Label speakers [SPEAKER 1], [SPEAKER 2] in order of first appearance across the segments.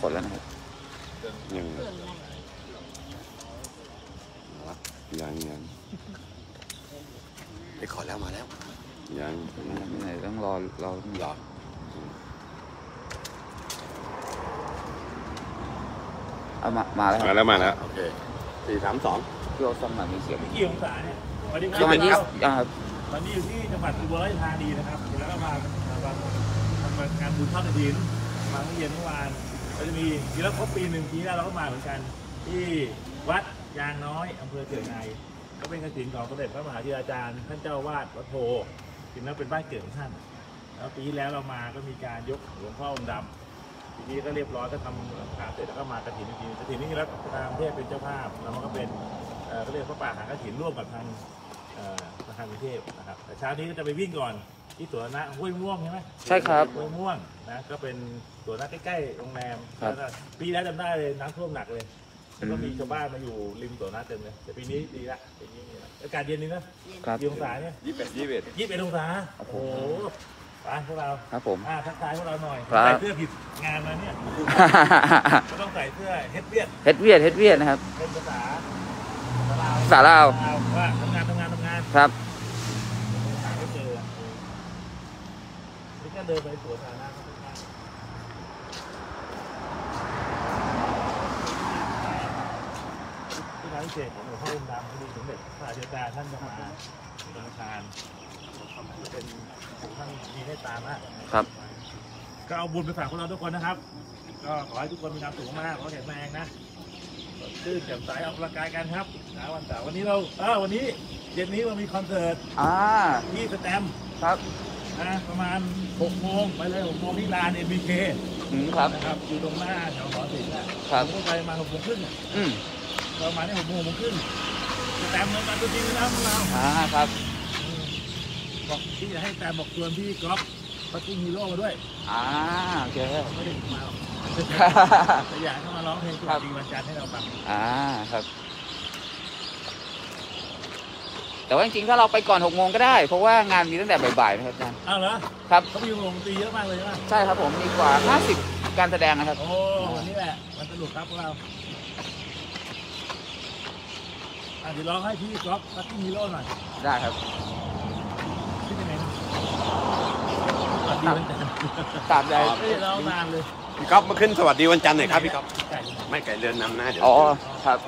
[SPEAKER 1] ผลแล้วนะครับ
[SPEAKER 2] ยัง
[SPEAKER 3] เกินอะไร
[SPEAKER 2] ยังยัง
[SPEAKER 4] ไปขอแล้วมาแล้ว
[SPEAKER 2] ยัง
[SPEAKER 1] ไม่ไหนต้องรอรอ
[SPEAKER 4] หรอ
[SPEAKER 1] เอามา มาแล้วค
[SPEAKER 2] มา
[SPEAKER 1] รับ
[SPEAKER 2] แล้วมาแล้ว
[SPEAKER 4] โอเคสี่สามสอง
[SPEAKER 1] พี่โอซัมมามีเสียง
[SPEAKER 5] กี่องศาเนี่ยวันนี้
[SPEAKER 1] ประมาณยี่
[SPEAKER 5] ค
[SPEAKER 1] สิ
[SPEAKER 5] รับบ
[SPEAKER 1] อ่าครับ
[SPEAKER 5] ตอนนี้อยู่ที่จังหวัดอุบลราชธานีนะครับเดี๋ยวเราก็มามาทำงานบุญทอดกระถินมาเมื่อเย็นเมื่อวาน ก็จะมีทีละครบปีหนึ่งปีแล้วเราก็มาเหมือนกัน ที่วัดยางน้อยอำเภอเกิดในก็เป็นกระถินของสมเด็จพระมหาธีราจารย์ ท่านเจ้าวาดวัดโพจริงแล้วเป็นบ้านเกิดของท่านแล้วปีแล้วเรามาก็มีการยกหลวงพ่อองค์ดำปีนี้ก็เรียบร้อยก็ทำหลังคาเสร็จแล้วก็มากระถินจริงกระถินนี่แล้วทางเทศเป็นเจ้าภาพแล้วมันก็เป็นเอ่อเขาเรียกพระป่าหากระถินร่วมกับทาง ธนาคารกรุงเทพนะครับแต่เช้านี้ก็จะไปวิ่งก่อนที่สวนสาธารณะห้วยม่วงใช่ไหม
[SPEAKER 1] ใช่ครับ
[SPEAKER 5] ห้วยม่วงนะก็เป็นสวนสาธารณะใกล้ๆโรงแรม
[SPEAKER 1] ครับ
[SPEAKER 5] แล้วก็ปีแล้วจำได้เลยน้ำท่วมหนักเลย
[SPEAKER 1] อืม
[SPEAKER 5] ก็มีชาวบ้านมาอยู่ริมสวนสาธารณะเต็มเลยแต่ปีนี้ดีละปีนี้ดีละอากาศเย็นนี่นะครับ กี่องศาเนี่ย
[SPEAKER 2] ยี่สิบเอ็ดยี่สิบเอ็ด
[SPEAKER 5] ยี่สิบเอ็ดองศา
[SPEAKER 1] โอ้
[SPEAKER 5] โอ้
[SPEAKER 1] โห
[SPEAKER 5] โหไปพวกเรา
[SPEAKER 1] ครับผม
[SPEAKER 5] อ่าทักทายพวกเราหน่อย
[SPEAKER 1] ครับ
[SPEAKER 5] ใส่เสื้อผิดงานมาเนี่ยก็ต้องใส่เสื้อเฮดเวียด
[SPEAKER 1] เฮ็ดเวียดเฮ็ดเวียดนะครับ
[SPEAKER 5] เป็นภาษา ภาษาลาว
[SPEAKER 1] ภาษาลาว
[SPEAKER 5] ว่าทำงานทำงานทำงาน
[SPEAKER 1] ครับ
[SPEAKER 5] หาไม่เจอนี่ก็เดินไปสวนสาธารณะข้างๆที่ร้านพิเศษของหลวงพ่อองค์ดำพอดีสมเด็จพระราชาท่านจะมาเป็นประธานเป็นท่านมีให้ตามาก
[SPEAKER 1] ครับ
[SPEAKER 5] ก็เอาบุญไปฝากพวกเราทุกคนนะครับ ก็ขอให้ทุกคนมีความสุขมากขอให้แข็งแรงนะสด ชื่นแจ่มใสออกกำลังกายกันครับนะวันเสาร์วันนี้เราเออวันนี้เย็นนี้เรามีคอนเสิร์ต
[SPEAKER 1] อ่า
[SPEAKER 5] ที่สแตมป์
[SPEAKER 1] ครับ
[SPEAKER 5] นะประมาณ6โมงไปเลย6โมงที่ลาน MBK อืมค
[SPEAKER 1] รับ
[SPEAKER 5] นะครับอยู่ตรงหน้าแถวหอศิลป์นะครับ ผมก็ไปมา6โมงครึ่งอะ
[SPEAKER 1] อืม
[SPEAKER 5] เรามาได้6โมง6โมงครึ่งสแตมป์เหมือนกันตัวจริงเลยนะพวกเรา
[SPEAKER 1] อ่าครับ
[SPEAKER 5] บอกที่จะให้แตมบอกชวนพี่กอล์ฟ Fucking Hero มาด้วย
[SPEAKER 1] อ่าโอเค
[SPEAKER 5] ไม่ได้มาหรอกแต่อยากให้ มาร้องเพลงตัวจริงวันจันทร์ให้เราฟัง
[SPEAKER 1] อ่าครับ แต่ว่าจริงๆถ้าเราไปก่อนหกโมงก็ได้ เพราะว่างานมีตั้งแต่บ่ายๆนะครับอาจารย์
[SPEAKER 5] อ้าวเหรอ
[SPEAKER 1] ครับ
[SPEAKER 5] เขามีวงดนตรีเยอะมากเลยใช่ไหม
[SPEAKER 1] ใช่ครับผมมีกว่า50การแสดงนะครับ
[SPEAKER 5] โอ้วันนี้แหละมันสนุกครับพวกเราอะเดี๋ยวร้องให้พี่ก๊อฟปัตติ้งฮีโร่หน่อย
[SPEAKER 1] ได้ครับ
[SPEAKER 5] คิดยังไงนะสวัสดีวันจันทร์
[SPEAKER 1] ตามใจ
[SPEAKER 5] ไม่ได้ร้องนานเลย
[SPEAKER 4] พี่ก๊อฟมาขึ้นสวัสดีวันจันทร์หน่อยครับพี่ก๊อฟ
[SPEAKER 5] ไก่อยู่ไหน
[SPEAKER 4] ไม่ไก่เรือนนำนะเดี๋ยว
[SPEAKER 1] อ๋อครับ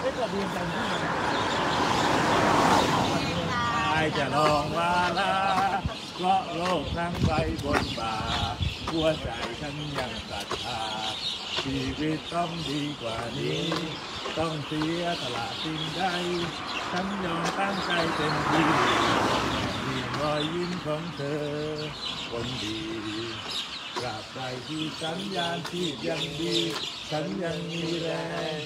[SPEAKER 5] ไม่สวัสดีวันจันทร์ที่ไหนใครจะลองลาลาเพราะโลกทั้งใบบนบ่าหัวใจฉันยังศรัทธาชีวิตต้องดีกว่านี้ ต้องเสียสละสิ่งใดฉันยอมตั้งใจเต็มที่ที่ รอยยิ้มของเธอ คนดีตราบใดที่สัญญาณที่ยังดี ฉันยังมีแรง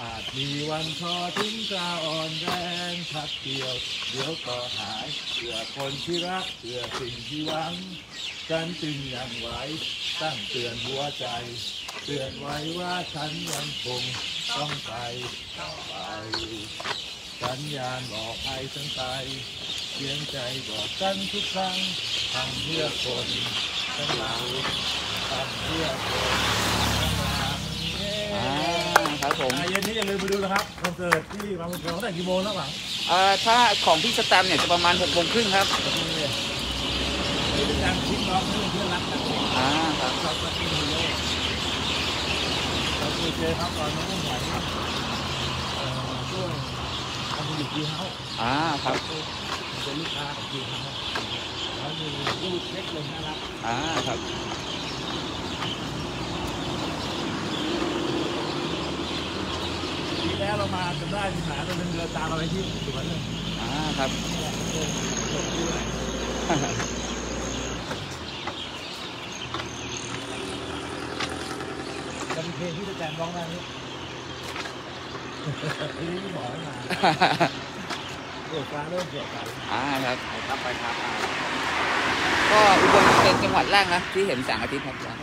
[SPEAKER 5] อาจมีวันพอถึงจะอ่อนแรงพักเดียว เดี๋ยวก็หายเพื่อคนที่รักเพื่อสิ่งที่หวังฉันจึงยังไหวตั้งเตือนหัวใจ เตือนไว้ว่าฉันยังคงต้องไปต่อไปสัญญาณบอกให้ฉันไป เสียงใจบอกกันทุกครั้งทำเพื่อคนทั้งหลังทำเพื่อคนทั้งหลังเย้
[SPEAKER 1] อ่าครับผม
[SPEAKER 5] อ่าเย็นนี้อย่าลืมไปดูนะครับคอนเสิร์ตที่บางบุญครองตั้งแต่กี่โมงแล้วหลัง
[SPEAKER 1] อ่าถ้าของพี่สแตมเนี่ยจะประมาณ6โมงครึ่งครับ
[SPEAKER 5] นี่เป็นการคิดร้องให้เพื่อนรักกัน
[SPEAKER 1] อ่าครับ
[SPEAKER 5] เราก็ที่มีโลกเราเคยเจอครับตอนน้องอุ้มไหวเอ่อช่วงทำอยู่ที่เฮาส์
[SPEAKER 1] อ่าครับ
[SPEAKER 5] เป็นลูกค้าของที่เฮาส์แล้วมีลูกเล็กเลยน่ารัก
[SPEAKER 1] อ่าครับ
[SPEAKER 5] ปีแล้วเรามาจนได้มีหมาตัวหนึงเดินตามเราไปที่สวนเลย
[SPEAKER 1] อ่าครับ
[SPEAKER 5] จะมีเพลงที่จะแจมร้องได้ไหมทีนี้พี่หมอไม่มา เกิดฟ้าเริ่มเกิดฟ้า
[SPEAKER 1] อ่าครับ
[SPEAKER 4] ครับไปครับ
[SPEAKER 1] ก็อุบลเป็นจังหวัดแรกนะที่เห็นแสงอาทิตย์ครับอาจารย์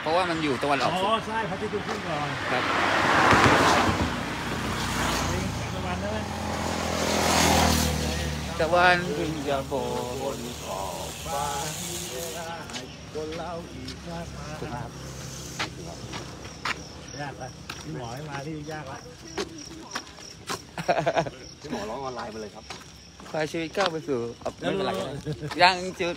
[SPEAKER 1] เพราะว่ามันอยู่ตะวันอ
[SPEAKER 5] อ๋
[SPEAKER 1] อกสุ
[SPEAKER 5] อ
[SPEAKER 1] ด
[SPEAKER 5] ใช่พระอาทิตย์ขึ้นก่อน
[SPEAKER 1] ครับ
[SPEAKER 5] เพลงแสงตะวันได้ไหม
[SPEAKER 1] ตะวันเพิ่งจะโผล่
[SPEAKER 4] บนขอบ
[SPEAKER 5] ฟ้ามีเวลาให้คนเราอีกมากมายยากละพี่หมอให้มาที่ยากละ
[SPEAKER 4] พี่หมอ ร้องออนไลน์มาเลยครับ
[SPEAKER 1] พาชีวิตก้าวไปสู่เอาไม่เป็นไรยังจุด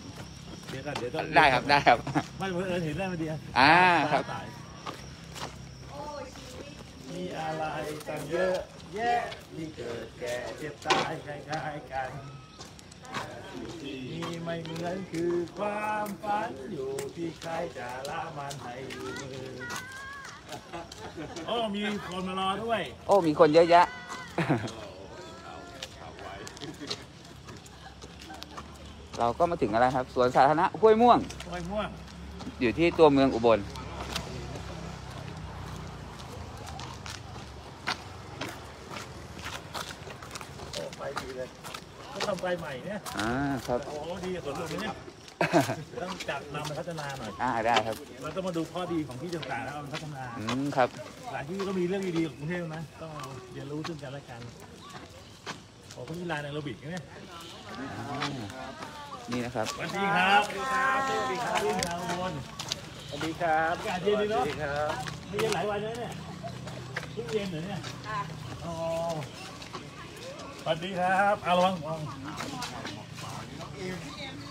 [SPEAKER 5] เดี๋ยวก่อนเดี๋ยวต้อง
[SPEAKER 1] ได้ครับได้ครับ
[SPEAKER 5] ไม่เผอิญเห็นได้มาเดียว
[SPEAKER 1] อ่าครับ
[SPEAKER 5] ตายมีอะไรตั้งเยอะแยะที่เกิดแก่เจ็บตายคล้ายๆกันมีไม่เหมือนคือความฝันอยู่ที่ใครจะละมันให้อยู่มือโอ้มีคนมารอด้วย
[SPEAKER 1] โอ้มีคนเยอะแยะ เราก็มาถึงอะไรครับ สวนสาธารณะห้วยม่วง
[SPEAKER 5] โอ้ยม่วง
[SPEAKER 1] อยู่ที่ตัวเมืองอุบล
[SPEAKER 5] โอ้ไฟดีเลยก็ทำไฟใหม่เนี่ย
[SPEAKER 1] อ่าครับ
[SPEAKER 5] โอ้ดีสวนลุมเนี่ยต้องจัดนำมาพัฒนาหน่อย
[SPEAKER 1] อ่าได้ครับ
[SPEAKER 5] เราต้องมาดูข้อดีของที่ต่างๆแล้วเอามาพัฒนา
[SPEAKER 1] อืมครับ
[SPEAKER 5] หลายที่ก็มีเรื่องดีๆของกรุงเทพนะ ต้องเอาเรียนรู้ซึ่งกันและกันโอ้เขามีลานแอโรบิกเนี่ย
[SPEAKER 1] นี่นะครับ
[SPEAKER 5] สวัสดีครับสวัสดีครับสวัสดีครับพี่ชาวอุบลสวัสดีครับอากาศเย็นดีเนาะมีเย็นหลายวันเลยเนี่ยเพิ่งเย็นเหรอเนี่ยอ๋อสวัสดีครับเอาระวังระวัง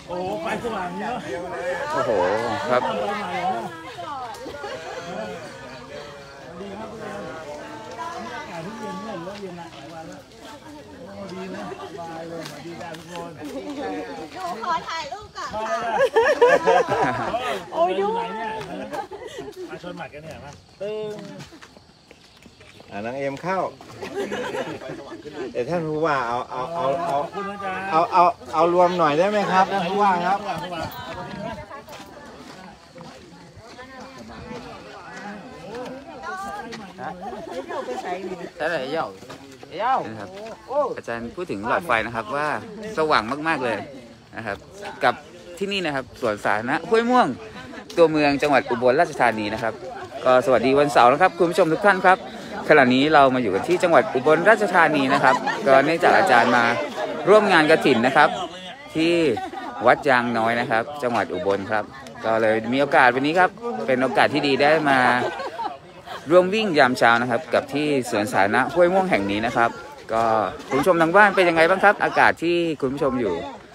[SPEAKER 5] โอ้ไฟสว่างเนาะ
[SPEAKER 1] โอ้โหครับ
[SPEAKER 5] ไฟใหม่เนาะสวัสดีครับ บายเลยสวัสดีครับทุกคน
[SPEAKER 3] หนูขอถ่ายรูปก่อนค่ะ
[SPEAKER 5] โอ้ยดูไหนเนี่ยมาชนหมัดกันเนี่ยมาตึ้ง
[SPEAKER 6] อ่านางเอ็มเข้าแต่ท่านผู้ว่าเอาเอาเอาเอา
[SPEAKER 5] คุณนะจ๊ะ
[SPEAKER 6] เอาเอาเอารวมหน่อยได้ไหมครับท่านผู้ว่าครับ
[SPEAKER 5] สว่างสว่างเอาตัวนี้นะ
[SPEAKER 1] ได้ยเย่าเย่า นะครับ อาจารย์พูดถึงหลอดไฟนะครับว่าสว่างมากๆเลยนะครับ กับที่นี่นะครับสวนสาธารณะห้วยม่วง ตัวเมืองจังหวัดอุบลราชธานีนะครับ ก็สวัสดีวันเสาร์นะครับคุณผู้ชมทุกท่านครับขณะนี้เรามาอยู่กันที่จังหวัดอุบลราชธานีนะครับ ก็เนื่องจากอาจารย์มาร่วมงานกระถินนะครับ ที่วัดยางน้อยนะครับ จังหวัดอุบลครับ ก็เลยมีโอกาสวันนี้ครับเป็นโอกาสที่ดีได้มา ร่วมวิ่งยามเช้านะครับ กับที่สวนสาธารณะห้วยม่วงแห่งนี้นะครับ ก็คุณผู้ชมทางบ้านเป็นยังไงบ้างครับ อากาศที่คุณผู้ชมอยู่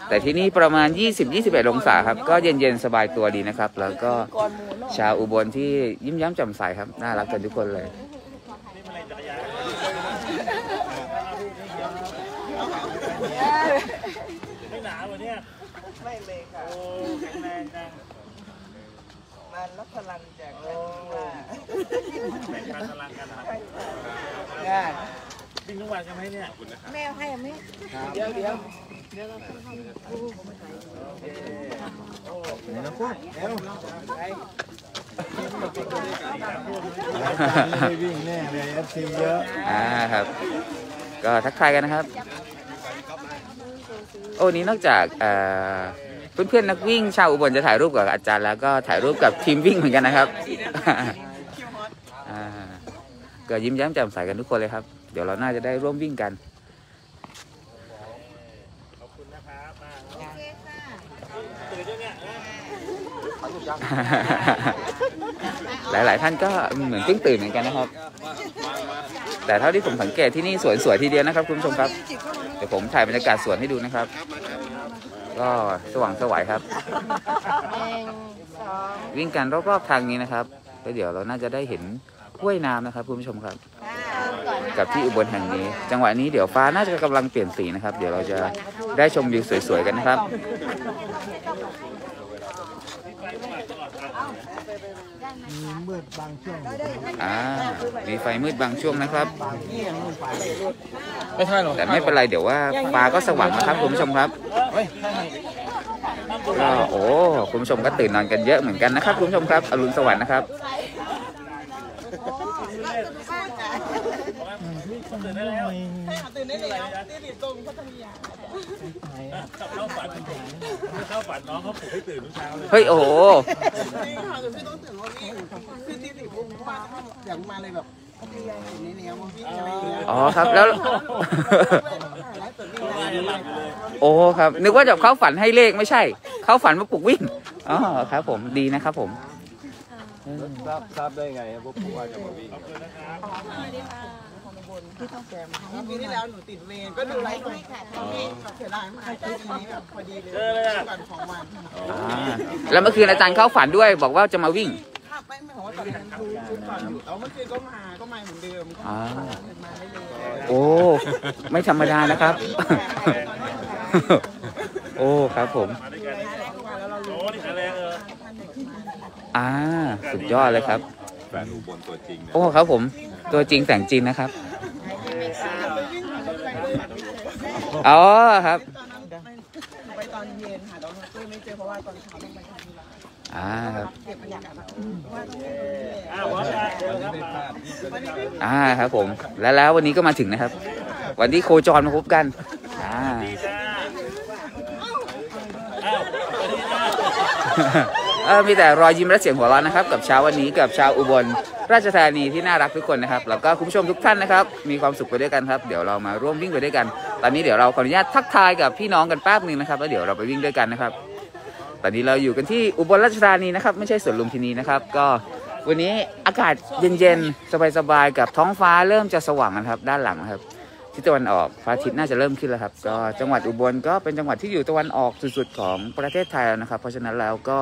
[SPEAKER 1] แต่ที่นี่ประมาณ 20-21 องศาครับ ก็เย็นๆสบายตัวดีนะครับ แล้วก็ชาวอุบลที่ยิ้มย้มแจ่มใสครับ น่ารักกันทุกคนเลย
[SPEAKER 5] ไม่หนาววันเนี้ย
[SPEAKER 7] ไม่เลยค่ะ
[SPEAKER 5] โอ้แข็งแรงจัง
[SPEAKER 7] มันรับพลังจากท่านผู้ว่า
[SPEAKER 5] แบ่งการพลังกันนะครับ
[SPEAKER 7] งาน
[SPEAKER 5] วิ่งทุกวันกันไหมเนี่ย
[SPEAKER 3] แม่ให้ไหม
[SPEAKER 7] เดี๋ยวเดี๋ยว
[SPEAKER 6] ไหนนะพวกเร็วไม่วิ่งแน่เลย FC เยอะ
[SPEAKER 1] อ่าครับ ก็ทักทายกันนะครับ โอ้นี้นอกจากเอ่อเพื่อนๆนักวิ่งชาวอุบลจะถ่ายรูปกับอาจารย์แล้วก็ถ่ายรูปกับทีมวิ่งเหมือนกันนะครับอ่า ก็ยิ้มแย้มแจ่มใสกันทุกคนเลยครับ เดี๋ยวเราน่าจะได้ร่วมวิ่งกัน
[SPEAKER 5] ขอบคุณนะครับมา
[SPEAKER 3] โอเคค่ะ
[SPEAKER 5] ตื่นด้วยเนี่ยนะ
[SPEAKER 1] หลาย ๆ ท่านก็เหมือนเพิ่งตื่นเหมือนกันนะครับ แต่เท่าที่ผมสังเกตที่นี่สวนสวยทีเดียวนะครับคุณผู้ชมครับ เดี๋ยวผมถ่ายบรรยากาศสวนให้ดูนะครับ ก็สว่างสวยครับ
[SPEAKER 3] หนึ่งสอง
[SPEAKER 1] วิ่งกันรอบ ๆ ทางนี้นะครับแล้วเดี๋ยวเราน่าจะได้เห็น ห้วยน้ำนะครับคุณผู้ชมครับ
[SPEAKER 3] ห้าก่อนนะ
[SPEAKER 1] กับที่อุบลแห่งนี้ จังหวะนี้เดี๋ยวฟ้าน่าจะกำลังเปลี่ยนสีนะครับ เดี๋ยวเราจะได้ชมวิวสวยๆกันนะครับ
[SPEAKER 6] มีมืดบางช่วง
[SPEAKER 1] อ่า มีไฟมืดบางช่วงนะครับ
[SPEAKER 6] ไม่ใช่หรอก
[SPEAKER 1] แต่ไม่เป็นไรเดี๋ยวว่าฟ้าก็สว่างนะครับคุณผู้ชมครับก็โอ้คุณผู้ชมก็ตื่นนอนกันเยอะเหมือนกันนะครับคุณผู้ชมครับอรุณสวัสดิ์นะครับ
[SPEAKER 5] ตื่นได้แล้วตื่นได้แล้วที่ติดตรงพัทยาเข้าฝันเข้าฝันน้องเขาปลุกให้ตื่นทุกเช้าเลย
[SPEAKER 1] เฮ้ยโอ้โห
[SPEAKER 7] จริงค่ะคือพี่ต้องตื่นวันนี้คือที่ติดปุ๊บมาอยากมาเลยแบบพอดีอย่างนี้เนี่ยมาวิ่งอะไรอย่างเงี้ย
[SPEAKER 1] อ๋อครับแล้ว โอ้ครับ นึกว่าจะเข้าฝันให้เลขไม่ใช่ เข้าฝันมาปลุกวิ่งอ๋อครับ ผมดีนะครับผม
[SPEAKER 2] ทราบทราบได้ไงครับว่าผู้ว่าจะมาวิ่ง
[SPEAKER 7] ปีที่แล้วหนูติดเวรก็ดูไลฟ์สดเสียดายมากปีนี้แบบพอดีเลยก่อนของวัน
[SPEAKER 1] อ่าแล้วเมื่อคืนอาจารย์เข้าฝันด้วย บอกว่าจะมาวิ่ง
[SPEAKER 7] ภาพไม่ไม่ของว่าตอนนั้นดูชุดก่อนอยู่แต่ว่าเมื่อคืนก็มาก็มาเหมือนเดิมก็
[SPEAKER 1] อ่า
[SPEAKER 7] มาได้เลย
[SPEAKER 1] โอ้ไม่ธรรมดานะครับ โอ้ครับผม
[SPEAKER 7] แล้วเรา
[SPEAKER 5] โอ้นี่แข็งแรงเออ
[SPEAKER 1] อ่าสุดยอดเลยครับ
[SPEAKER 2] แฟนอุบลตัวจริงนะ
[SPEAKER 1] โอ้ครับผมตัวจริงแต่งจริงนะครับ อ๋อครับ
[SPEAKER 7] ตอนนั้นไปตอนเย็นค่ะตอนนั้นไม่เจอเพราะว่าตอนเช้าต้องไปทำธุระ
[SPEAKER 1] อ่าครับ
[SPEAKER 7] เก็บบรรยากาศว่าต้อง
[SPEAKER 5] อ้าวพร้อมกันเดี๋ยวครับมา
[SPEAKER 7] วันนี้
[SPEAKER 1] อ่าครับผมแล้วแล้ววันนี้ก็มาถึงนะครับ วันที่โคจรมาพบกันอ่า เออมีแต่รอยยิ้มและเสียงหัวเราะนะครับ กับเช้าวันนี้กับชาวอุบล ราชธานีที่น่ารักทุกคนนะครับแล้วก็คุณผู้ชมทุกท่านนะครับ มีความสุขไปด้วยกันครับเดี๋ยวเรามาร่วมวิ่งไปด้วยกัน ตอนนี้เดี๋ยวเราขออนุญาตทักทายกับพี่น้องกันแป๊บหนึ่งนะครับแล้วเดี๋ยวเราไปวิ่งด้วยกันนะครับ ตอนนี้เราอยู่กันที่อุบลราชธานีนะครับไม่ใช่สวนลุมพินีนะครับก็วันนี้อากาศเย็นๆสบายๆกับท้องฟ้าเริ่มจะสว่างนะครับด้านหลังนะครับ ทิศตะวันออกพระอาทิตย์น่าจะเริ่มขึ้นแล้วครับ ก็จังหวัดอุบลก็เป็นจังหวัดที่อยู่ตะวันออกสุดๆของประเทศไทยแล้วนะครับ เพราะฉะนั้นแล้วก็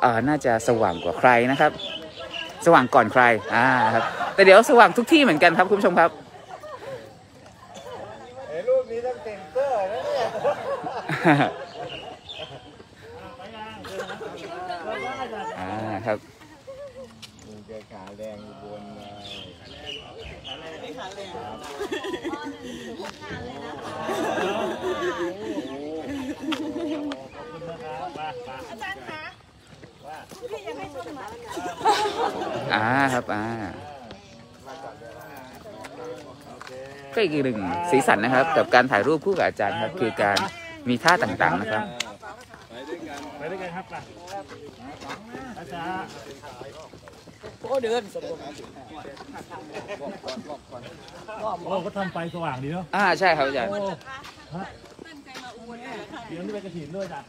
[SPEAKER 1] เอ่อน่าจะสว่างกว่าใครนะครับ สว่างก่อนใครอ่าครับแต่เดี๋ยวสว่างทุกที่เหมือนกันครับคุณผู้ชมครับ
[SPEAKER 6] ไอ้รูปนี้ต้องเต็มเตอร์นะเนี่ย
[SPEAKER 1] อ่าครับ
[SPEAKER 6] มึงจะขาแรงอยู่บนเลย
[SPEAKER 1] อ่าครับอ่าก็อีกหนึ่งสีสันนะครับ กับการถ่ายรูปคู่กับอาจารย์ครับ คือการมีท่าต่างๆนะครับ
[SPEAKER 5] ไปด้วยกันครับอาจารย์
[SPEAKER 7] โอ้เดินสะดวก
[SPEAKER 5] โอ้ก็ทำไฟสว่างดีเนาะ
[SPEAKER 1] อ่าใช่ครับอาจารย์
[SPEAKER 5] โอ้ฮะเดี๋ยวนี่ไปกระถิ่นด้วยจ้ะ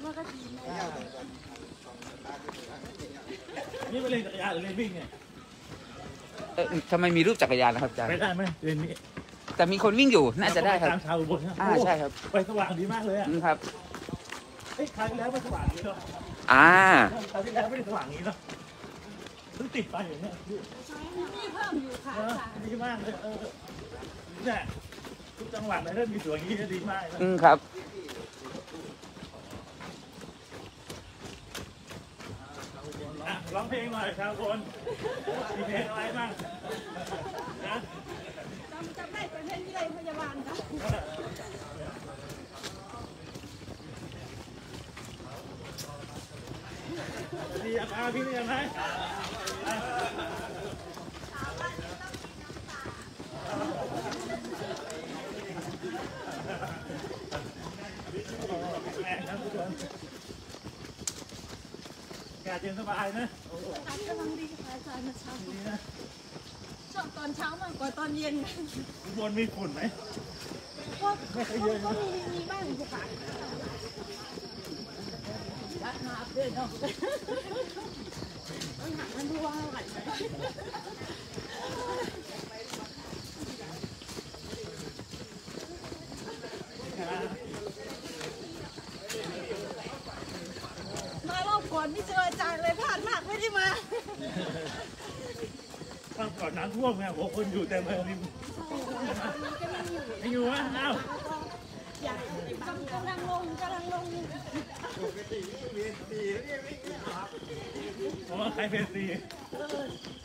[SPEAKER 5] นี่ไปเล่นจักรยานหรือเล่นวิ่งเนี่ย
[SPEAKER 1] เอ่อทำไมมีรูปจักรยานนะครับอาจารย์
[SPEAKER 5] ไปได้ไหมเล่นนี้
[SPEAKER 1] แต่มีคนวิ่งอยู่น่าจะได้ครับ
[SPEAKER 5] ตามชาวอุบลนะ
[SPEAKER 1] อ่าใช่ครับ
[SPEAKER 5] ไฟสว่างดีมากเลยอะ
[SPEAKER 1] อืมครับ
[SPEAKER 5] เฮ้ยครั้งที่แล้วไม่สว่างนี้เนาะ
[SPEAKER 1] อ่า
[SPEAKER 5] ครั้งที่แล้วไม่ได้สว่างนี้เนาะเพิ่งติดไปอย่างเงี้ยนี่เพิ่มอยู่ค่ะดีมากเลยเออเนี่ยทุกจังหวัดเลยถ้ามีสวนอย่างนี้ก็ดีมากนะ
[SPEAKER 1] อืมครับ
[SPEAKER 5] อะร้องเพลงหน่อยชาวคนมีเพลงอะไรบ้างนะ
[SPEAKER 3] จำได้เป็นเพลงที่ไรพยาบาลค่ะ
[SPEAKER 5] ดีอะอะพี่นี่ยังไงอะแม่นะทุ กากาศเย็นสบายนะอา
[SPEAKER 3] กาศกำลังดีค่ะอาจารย์เช้าดีนะชอบตอนเช้ามากกว่าตอนเย็น
[SPEAKER 5] อุบลมีฝุ่นไหม
[SPEAKER 3] ก็ก็มีมีบ้างค่ะรักมาเพื่อนเนาะ มมารอบก่อนไม่เจออาจารย์เลยพลาดมากไม่ได้มา
[SPEAKER 5] ตอนก่อนน้ำท่วมไงโอ้คนอยู่เต็มเลยริมไม่อยู่อะเอ้า
[SPEAKER 3] อยากกำลังลงกำลังลง
[SPEAKER 5] เพราะว่าใครเป็นสี ใ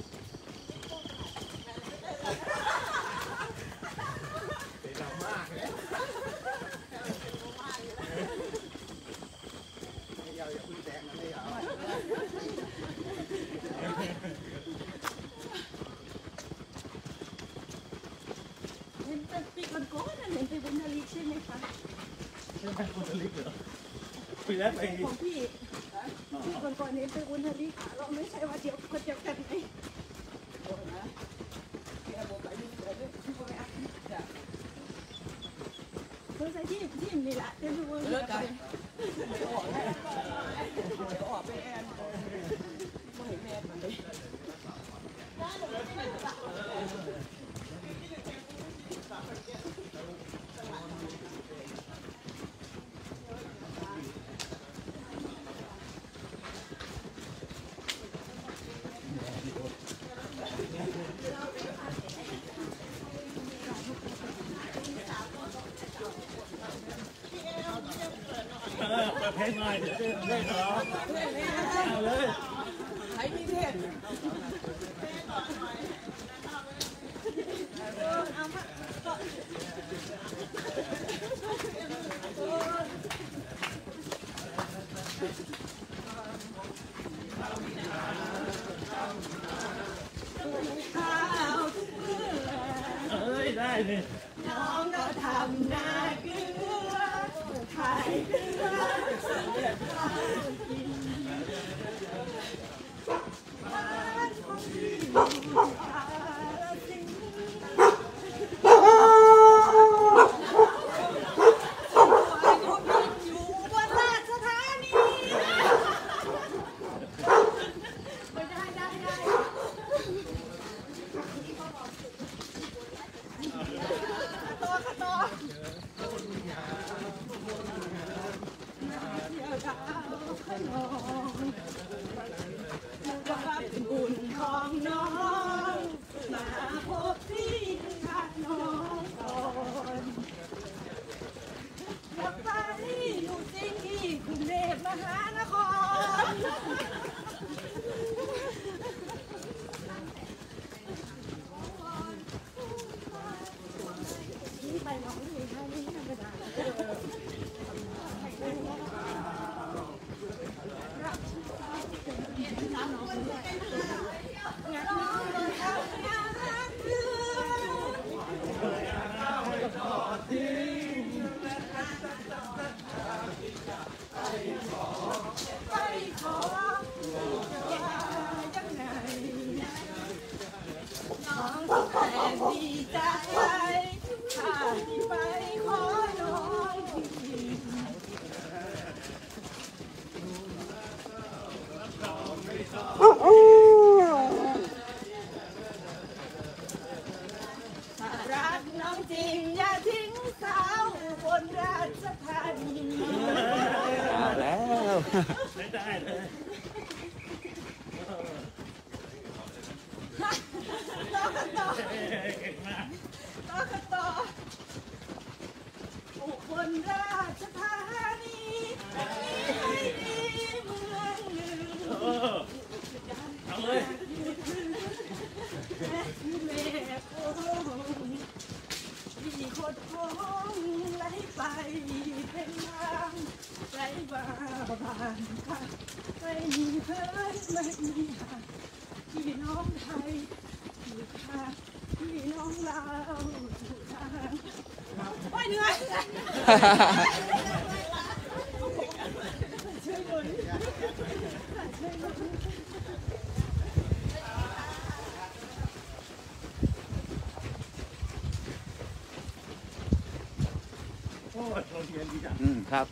[SPEAKER 5] อื
[SPEAKER 3] มครับ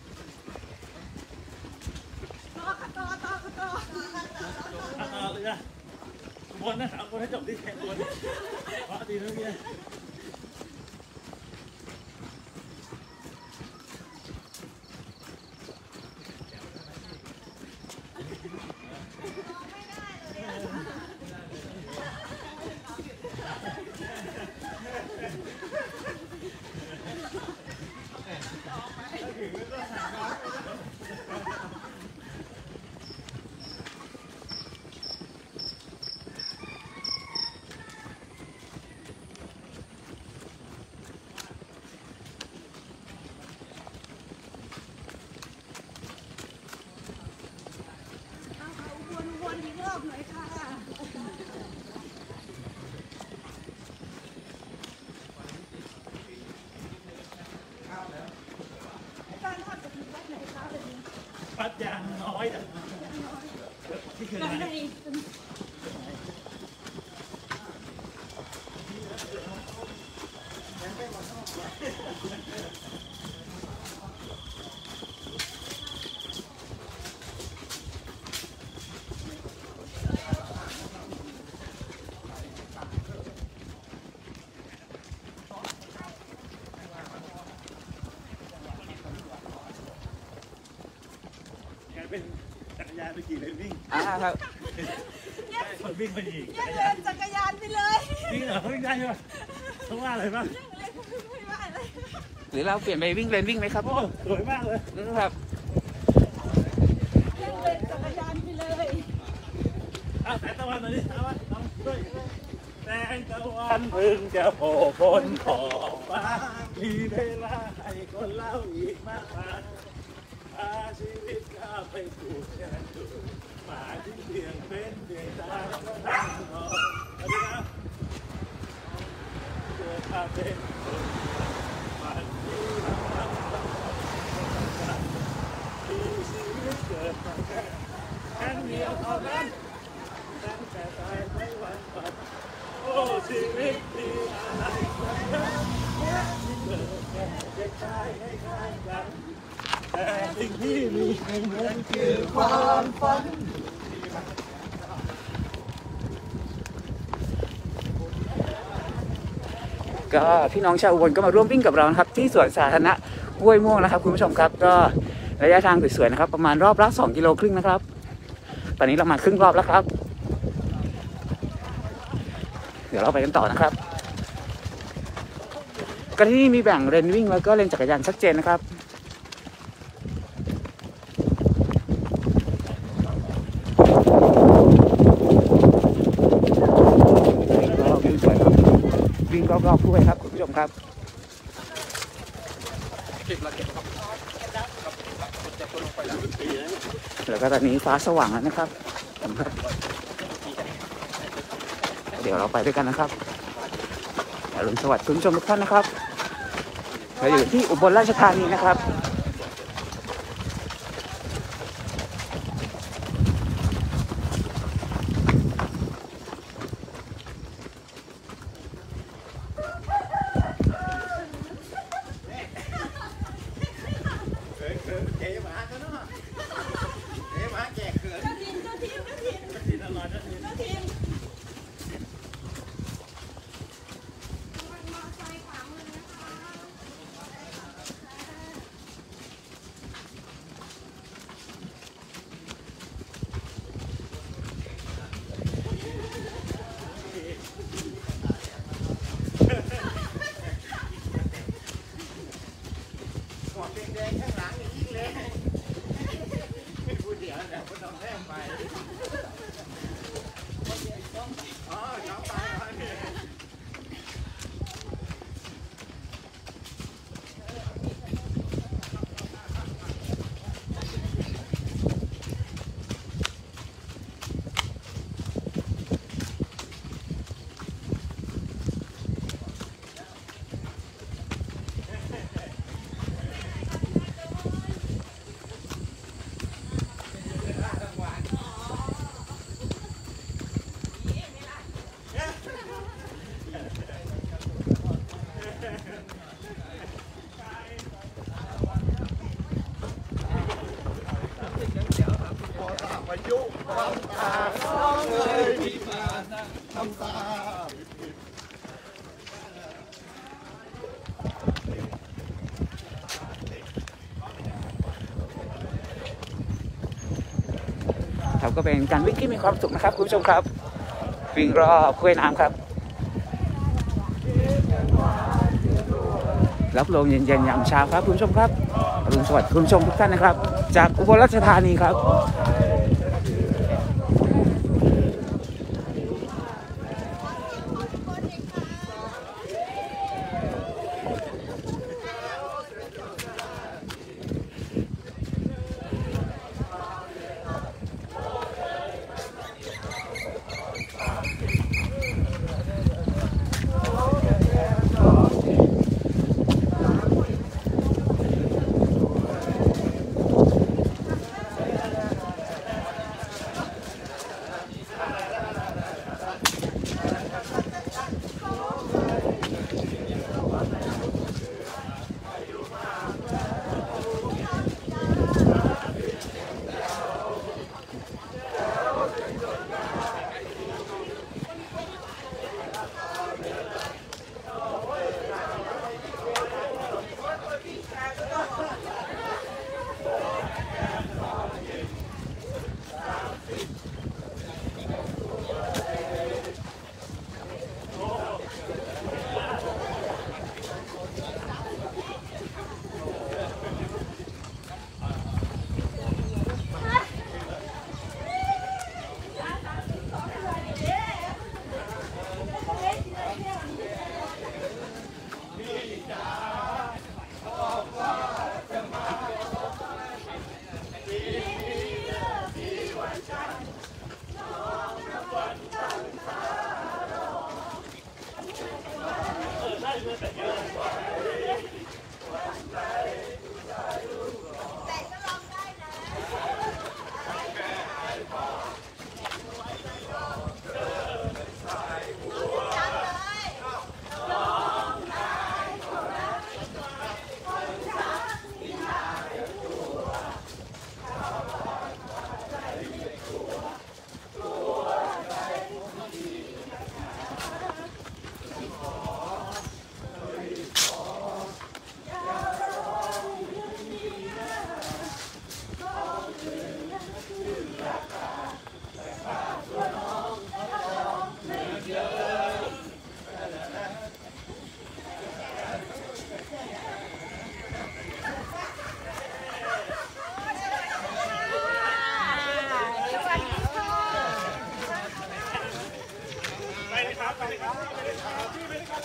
[SPEAKER 3] ต่อต่อต่อต่อต่อเล
[SPEAKER 5] ย
[SPEAKER 3] นะบนนะ
[SPEAKER 5] เอาบนให้จบที่แข่งบนเพราดีนะเนี่ย
[SPEAKER 1] ครับ
[SPEAKER 5] คนวิ่งไปอีก
[SPEAKER 3] แย่งเลนจักรยานไปเลย
[SPEAKER 5] วิ่งเหรอวิ่งได้ใช่ไหมต้องว่าอะไรบ้าง
[SPEAKER 3] ไม่ว่าอะไร
[SPEAKER 1] หรือเราเปลี่ยนไปวิ่งเลนวิ่งไหมครับ
[SPEAKER 5] โอ้สวยมากเลย
[SPEAKER 1] นะครับ
[SPEAKER 3] แย่งเลนจักรยานไปเลย
[SPEAKER 5] เอาแสงตะวันหน่อยดิเอาวะเอาด้วยแสงตะวันเพิ่งจะโผล่พ้นขอบฟ้ามีเวลาให้คนเล่าอีกมากมายพาชีวิตก้าวไปสู่แดนดู มาที่เพียงเป็นเพียงตาแล้วก็นั่งรอเอาดินะเจอภาพเป็นคนมันที่รักที่ชีวิตเกิดมาแค่ครั้งเดียวเท่านั้น ตั้งแต่ตายไม่หวันฝันโอ้ชีวิตที่อะไรกันที่เกิดแค่เด็กชายให้ข้างกันแต่สิ่งที่มีให้เหมือนคือความฝัน
[SPEAKER 1] ก็พี่น้องชาวอุบลก็มาร่วมวิ่งกับเรานะครับ ที่สวนสาธารณะห้วยม่วงนะครับ คุณผู้ชมครับก็ระยะทางสวยๆนะครับ ประมาณรอบละ2กิโลครึ่งนะครับ ตอนนี้เรามาครึ่งรอบแล้วครับ เดี๋ยวเราไปกันต่อนะครับก็ที่นี่มีแบ่งเลนวิ่งแล้วก็เลนจักรยานชัดเจนนะครับ ก็วิวสวยครับวิ่งรอบๆถ้วยครับคุณผู้ชมครับ แล้ว ก็ตอนนี้ฟ้าสว่างแล้วนะครับ เดี๋ยวเราไปด้วยกันนะครับอรุณสวัสดิ์คุณผู้ชมทุกท่านนะครับเราอยู่ที่อุบลราชธานีนะครับ ก็เป็นการวิ่งที่มีความสุขนะครับคุณผู้ชมครับ วิ่งรอบห้วยน้ำครับรับลมเย็นๆยามเช้าครับคุณผู้ชมครับอรุณสวัสดิ์คุณผู้ชมทุกท่านนะครับ จากอุบลราชธานีครับ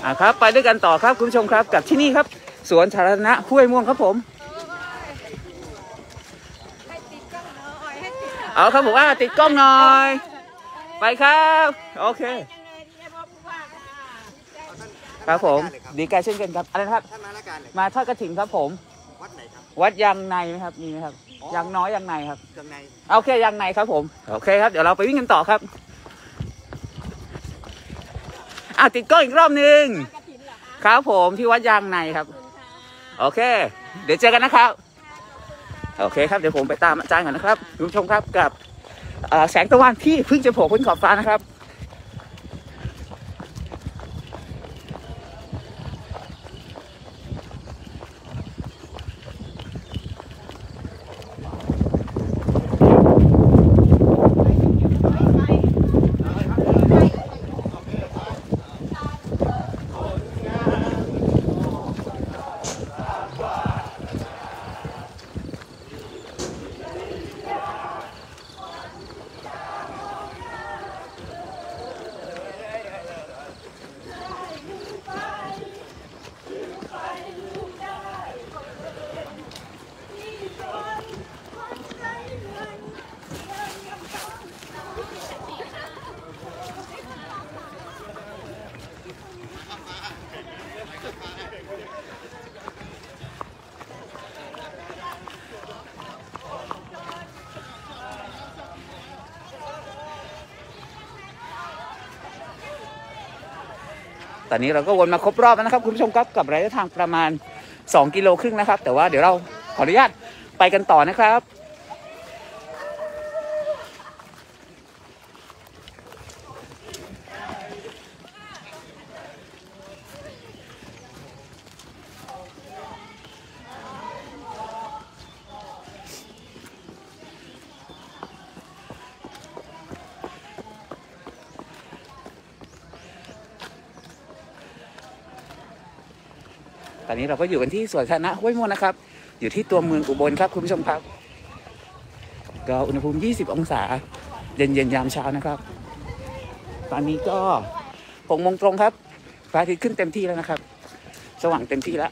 [SPEAKER 1] อ่าครับ ไปด้วยกันต่อครับคุณผู้ชมครับ กับที่นี่ครับ สวนสาธารณะห้วยม่วงครับผม เอาครับผมว่าติดกล้องหน่อย ไปครับ โอเค ครับผม ดีใจเช่นกันครับ อะไรนะครับ
[SPEAKER 4] ท่านมาราการเลย
[SPEAKER 1] มาทอดกระถิ่นครับผม
[SPEAKER 4] วัดไหนครับ
[SPEAKER 1] วัดยางในไหมครับ มีไหมครับ ยางน้อยยางในครับ
[SPEAKER 4] เครื่องใน
[SPEAKER 1] โอเคยางในครับผม โอเคครับ เดี๋ยวเราไปวิ่งกันต่อครับ อะติดกล้องอีกรอบหนึ่งครับผมที่วัดยางในครับ โอเค เดี๋ยวเจอกันนะครับ โอเคครับเดี๋ยวผมไปตามอาจารย์ก่อนนะครับคุณผู้ชมครับกับเอ่อแสงตะวันที่เพิ่งจะโผล่ขึ้นขอบฟ้านะครับ ตอนนี้เราก็วนมาครบรอบแล้วนะครับ คุณผู้ชมครับกับระยะทางประมาณ 2 กิโลครึ่งนะครับ แต่ว่าเดี๋ยวเราขออนุญาตไปกันต่อนะครับ นี้เราก็อยู่กันที่สวนสาธารณะห้วยม่วนนะครับ อยู่ที่ตัวเมืองอุบลครับคุณผู้ชมครับ ก็อุณหภูมิ 20 องศาเย็นเย็นๆยามเช้านะครับ ตอนนี้ก็หกโมงตรงครับพระอาทิตย์ขึ้นเต็มที่แล้วนะครับ สว่างเต็มที่แล้ว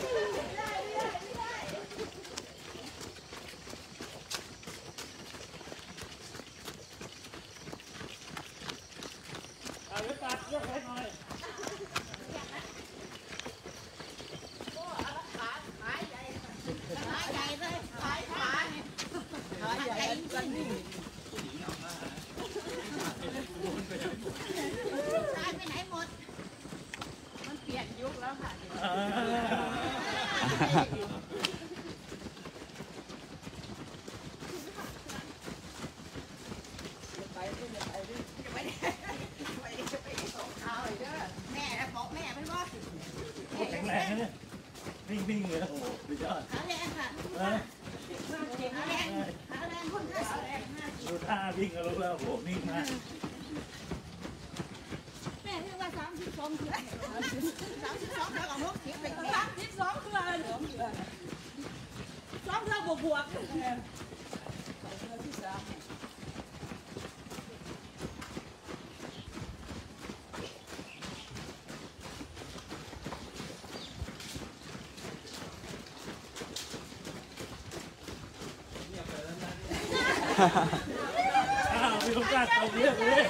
[SPEAKER 5] อ้าวพี่ลูก
[SPEAKER 3] จัดเอาเลื
[SPEAKER 5] อกเลย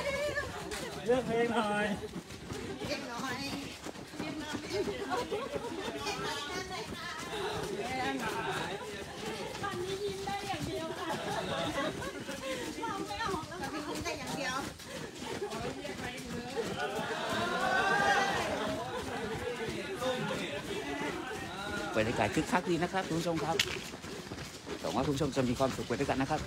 [SPEAKER 5] เลือกเพลงหน่อย
[SPEAKER 1] บรรยากาศคึกคักดีนะครับคุณผู้ชมครับหวังว่าคุณผู้ชมจะมีความสุขไปด้วยกันนะครับ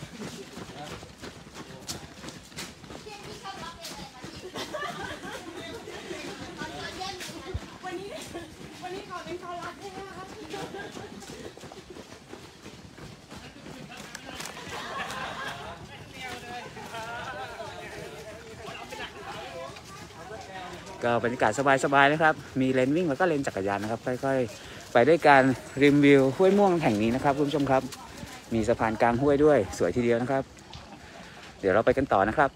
[SPEAKER 1] ก็บรรยากาศสบายๆนะครับ มีเลนวิ่งแล้วก็เลนจักรยานนะครับ ค่อยๆ ไปด้วยการริมวิวห้วยม่วงแห่งนี้นะครับคุณผู้ชมครับ มีสะพานกลางห้วยด้วยสวยทีเดียวนะครับ เดี๋ยวเราไปกันต่อนะครับ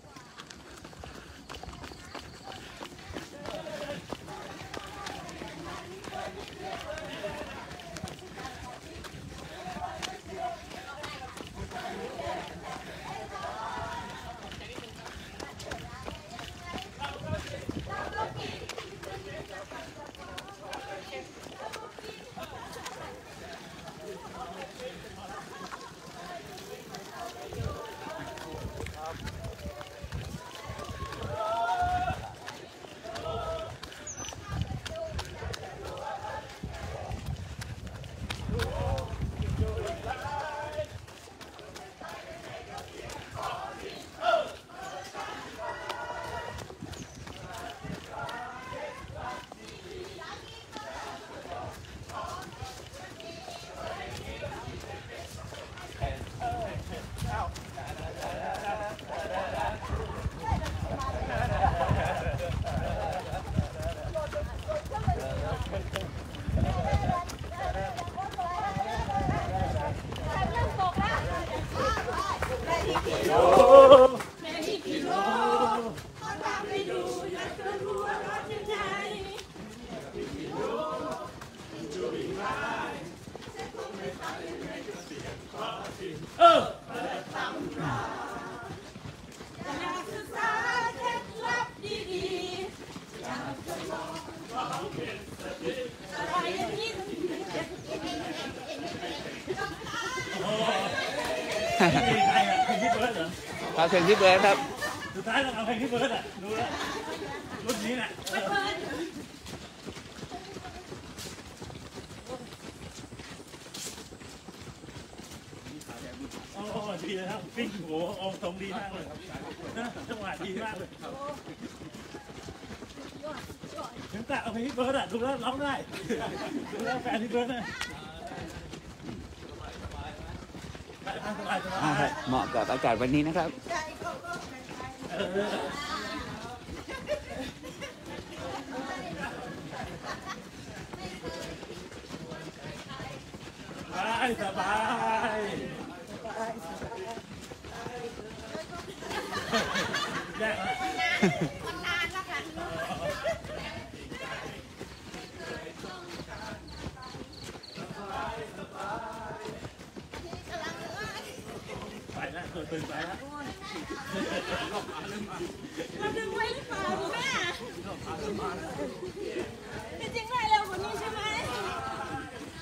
[SPEAKER 3] แม่ที่พี่โลขอตามไปดูอยากจะรู้ว่ารถยังไง อยากศึกษาเคล็ดลับดีๆอยากจะลองอะไรอย่างนี้
[SPEAKER 5] มีใครอะเพลงพี่เบิร์ดเหรอ
[SPEAKER 1] ครับ เพลงพี่เบิร์ดครับ
[SPEAKER 5] สุดท้ายต้องเอาเพลงพี่เบิร์ดอะดูแล้วรุ่นนี้น่ะโอ้ดีเลยครับปิ้งโหองค์ทรงดีมากเลยจังหวะดีมากเลยถึงแต่เอาเพลงพี่เบิร์ดอะดูแล้วร้องได้ดูแล้วแฟนพี่เบิร์ดนะสบายสบาย
[SPEAKER 1] อ่าครับเหมาะกับอากาศวันนี้นะครับ
[SPEAKER 5] สบายสบายแยกนะไปแล้วตัวตึงไปแล้ว
[SPEAKER 3] มันดึงไว้หรือเปล่าแม่จริงๆได้เร็วกว่านี้ใช่ไหม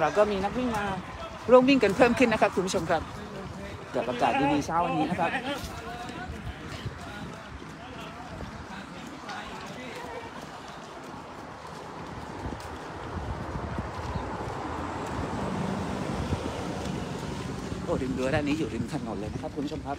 [SPEAKER 5] เรา
[SPEAKER 1] ก็มีนักวิ่งมาร่วมวิ่งกันเพิ่มขึ้นนะครับคุณผู้ชมครับกับอากาศดีๆเช้าวันนี้นะครับโอ้ริมเรือด้านนี้อยู่ริมถนนเลยนะครับคุณผู้ชมครับ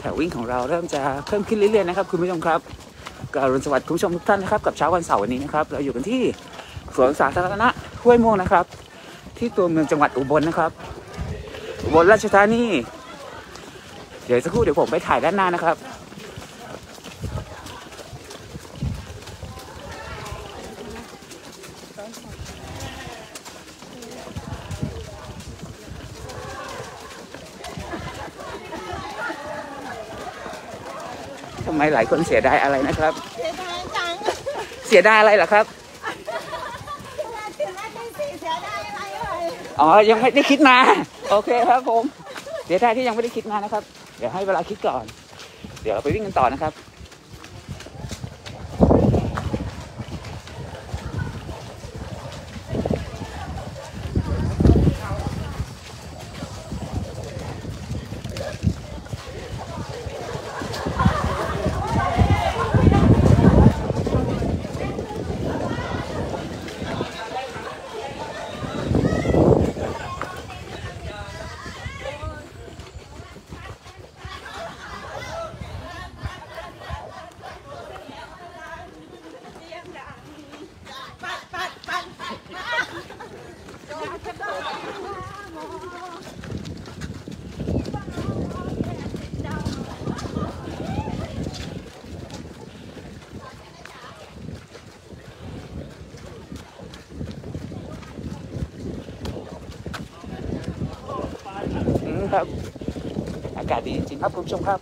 [SPEAKER 5] แถ
[SPEAKER 1] ววิ่งของเราเริ่มจะเพิ่มขึ้นเรื่อยๆนะครับคุณผู้ชมครับก็อรุณสวัสดิ์คุณผู้ชมทุกท่านนะครับกับเช้าวันเสาร์วันนี้นะครับเราอยู่กันที่สวนสาธารณะห้วยม่วงนะครับ ที่ตัวเมืองจังหวัดอุบลนะครับอุบลราชธานีเดี๋ยวสักครู่เดี๋ยวผมไปถ่ายด้านหน้านะครับ หลายคนเสียดายอะไรนะครับ
[SPEAKER 7] เสียดายจัง
[SPEAKER 1] เสียดายอะไรเหรอครับ
[SPEAKER 7] เสียดายจังสิเสียดายอะไรเลย
[SPEAKER 1] อ๋อยังไม่ได้คิดมา โอเคครับผมเสียดายที่ยังไม่ได้คิดมานะครับ เดี๋ยวให้เวลาคิดก่อน เดี๋ยวเราไปวิ่งกันต่อนะครับ อืมครับ อากาศดีจ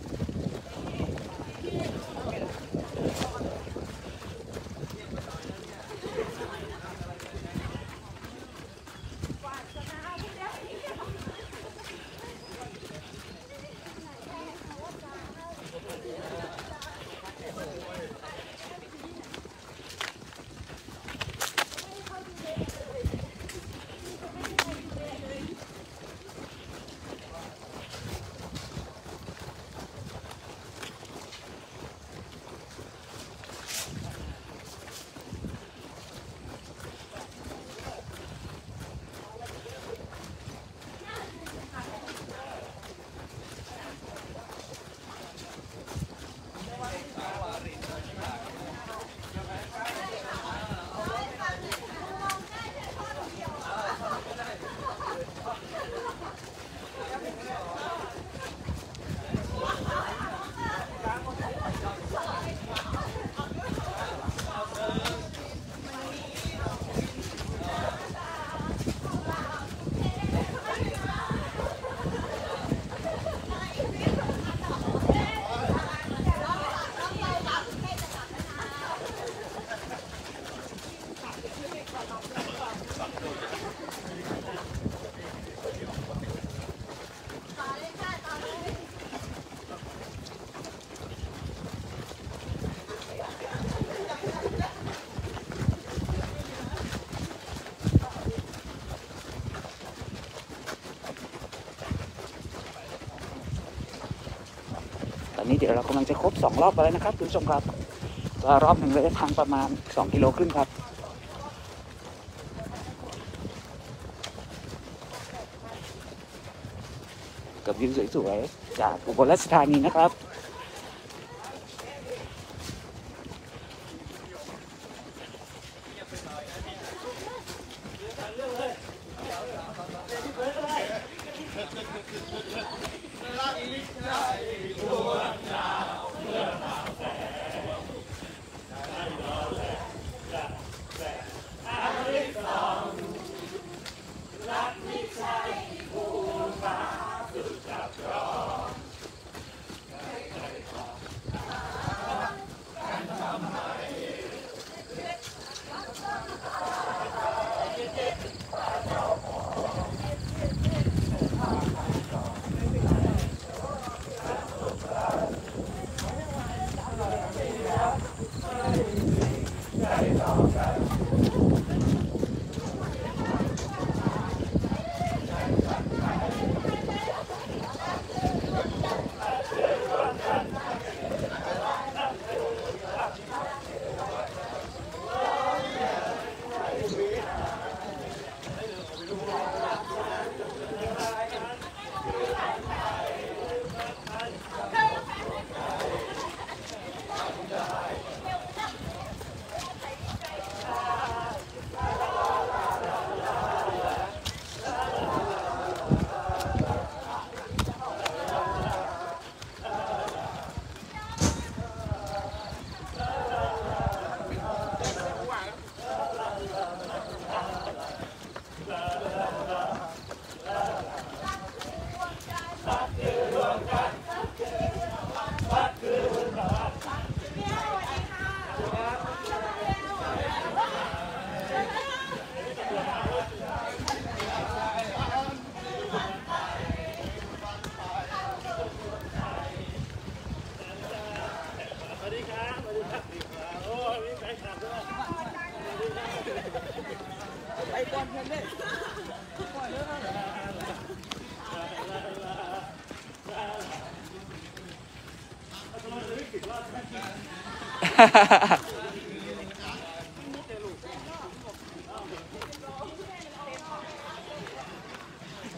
[SPEAKER 1] ดี๋ยวเรากำลังจะครบสองรอบไปแล้วนะครับคุณผู้ชมครับรอบหนึ่งระยะทางประมาณสองกิโลครึ่งครับกับวิวสวยๆจากอุบลราชธานีนะครับ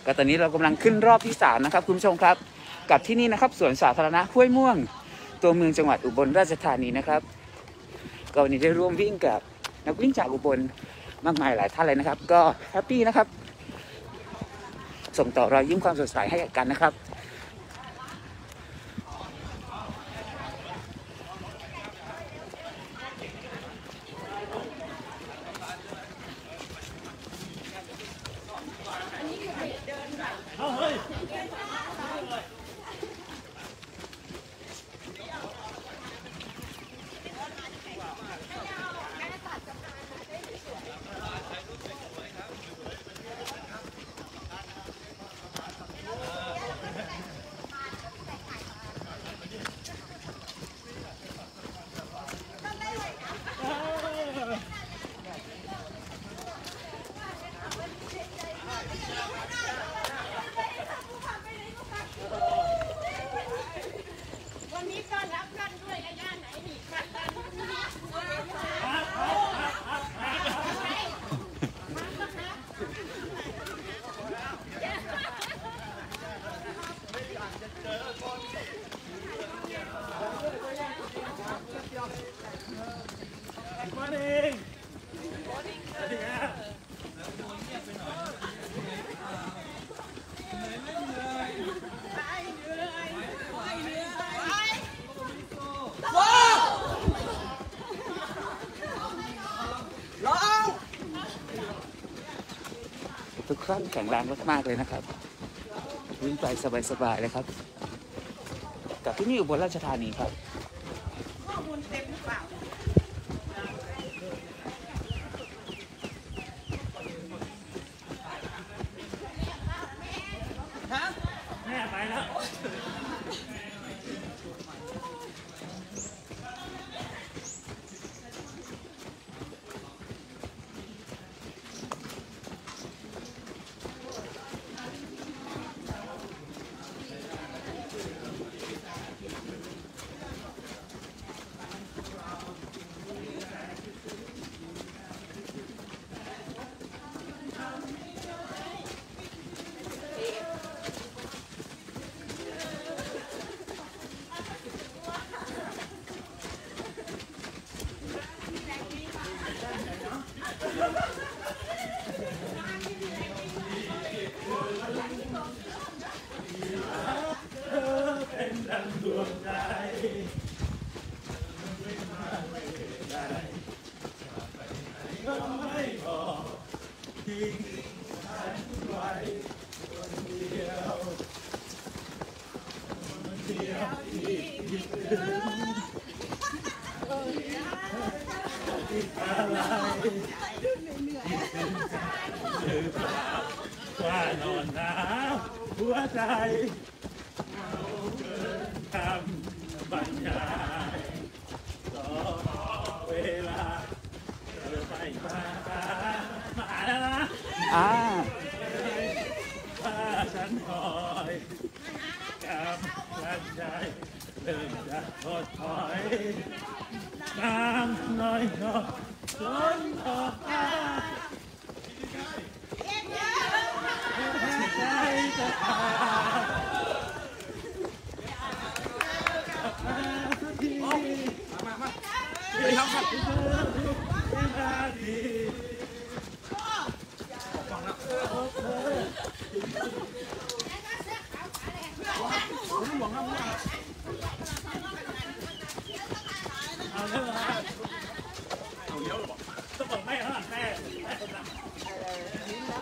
[SPEAKER 1] ก็ตอนนี้เรากำลังขึ้นรอบที่สามนะครับคุณผู้ชมครับ กับที่นี่นะครับสวนสาธารณะห้วยม่วง ตัวเมืองจังหวัดอุบลราชธานีนะครับก็วันนี้ได้ร่วมวิ่งกับนักวิ่งจากอุบลมากมายหลายท่านเลยนะครับ ก็แฮปปี้นะครับ ส่งต่อรอยยิ้มความสดใสให้กันนะครับ ทุกท่านแข็งแรงมากๆเลยนะครับวิ่งไปสบายๆเลยครับ กับที่นี่อุบลราชธานีครับ
[SPEAKER 5] ข้อมูลเต็มหรือเปล่า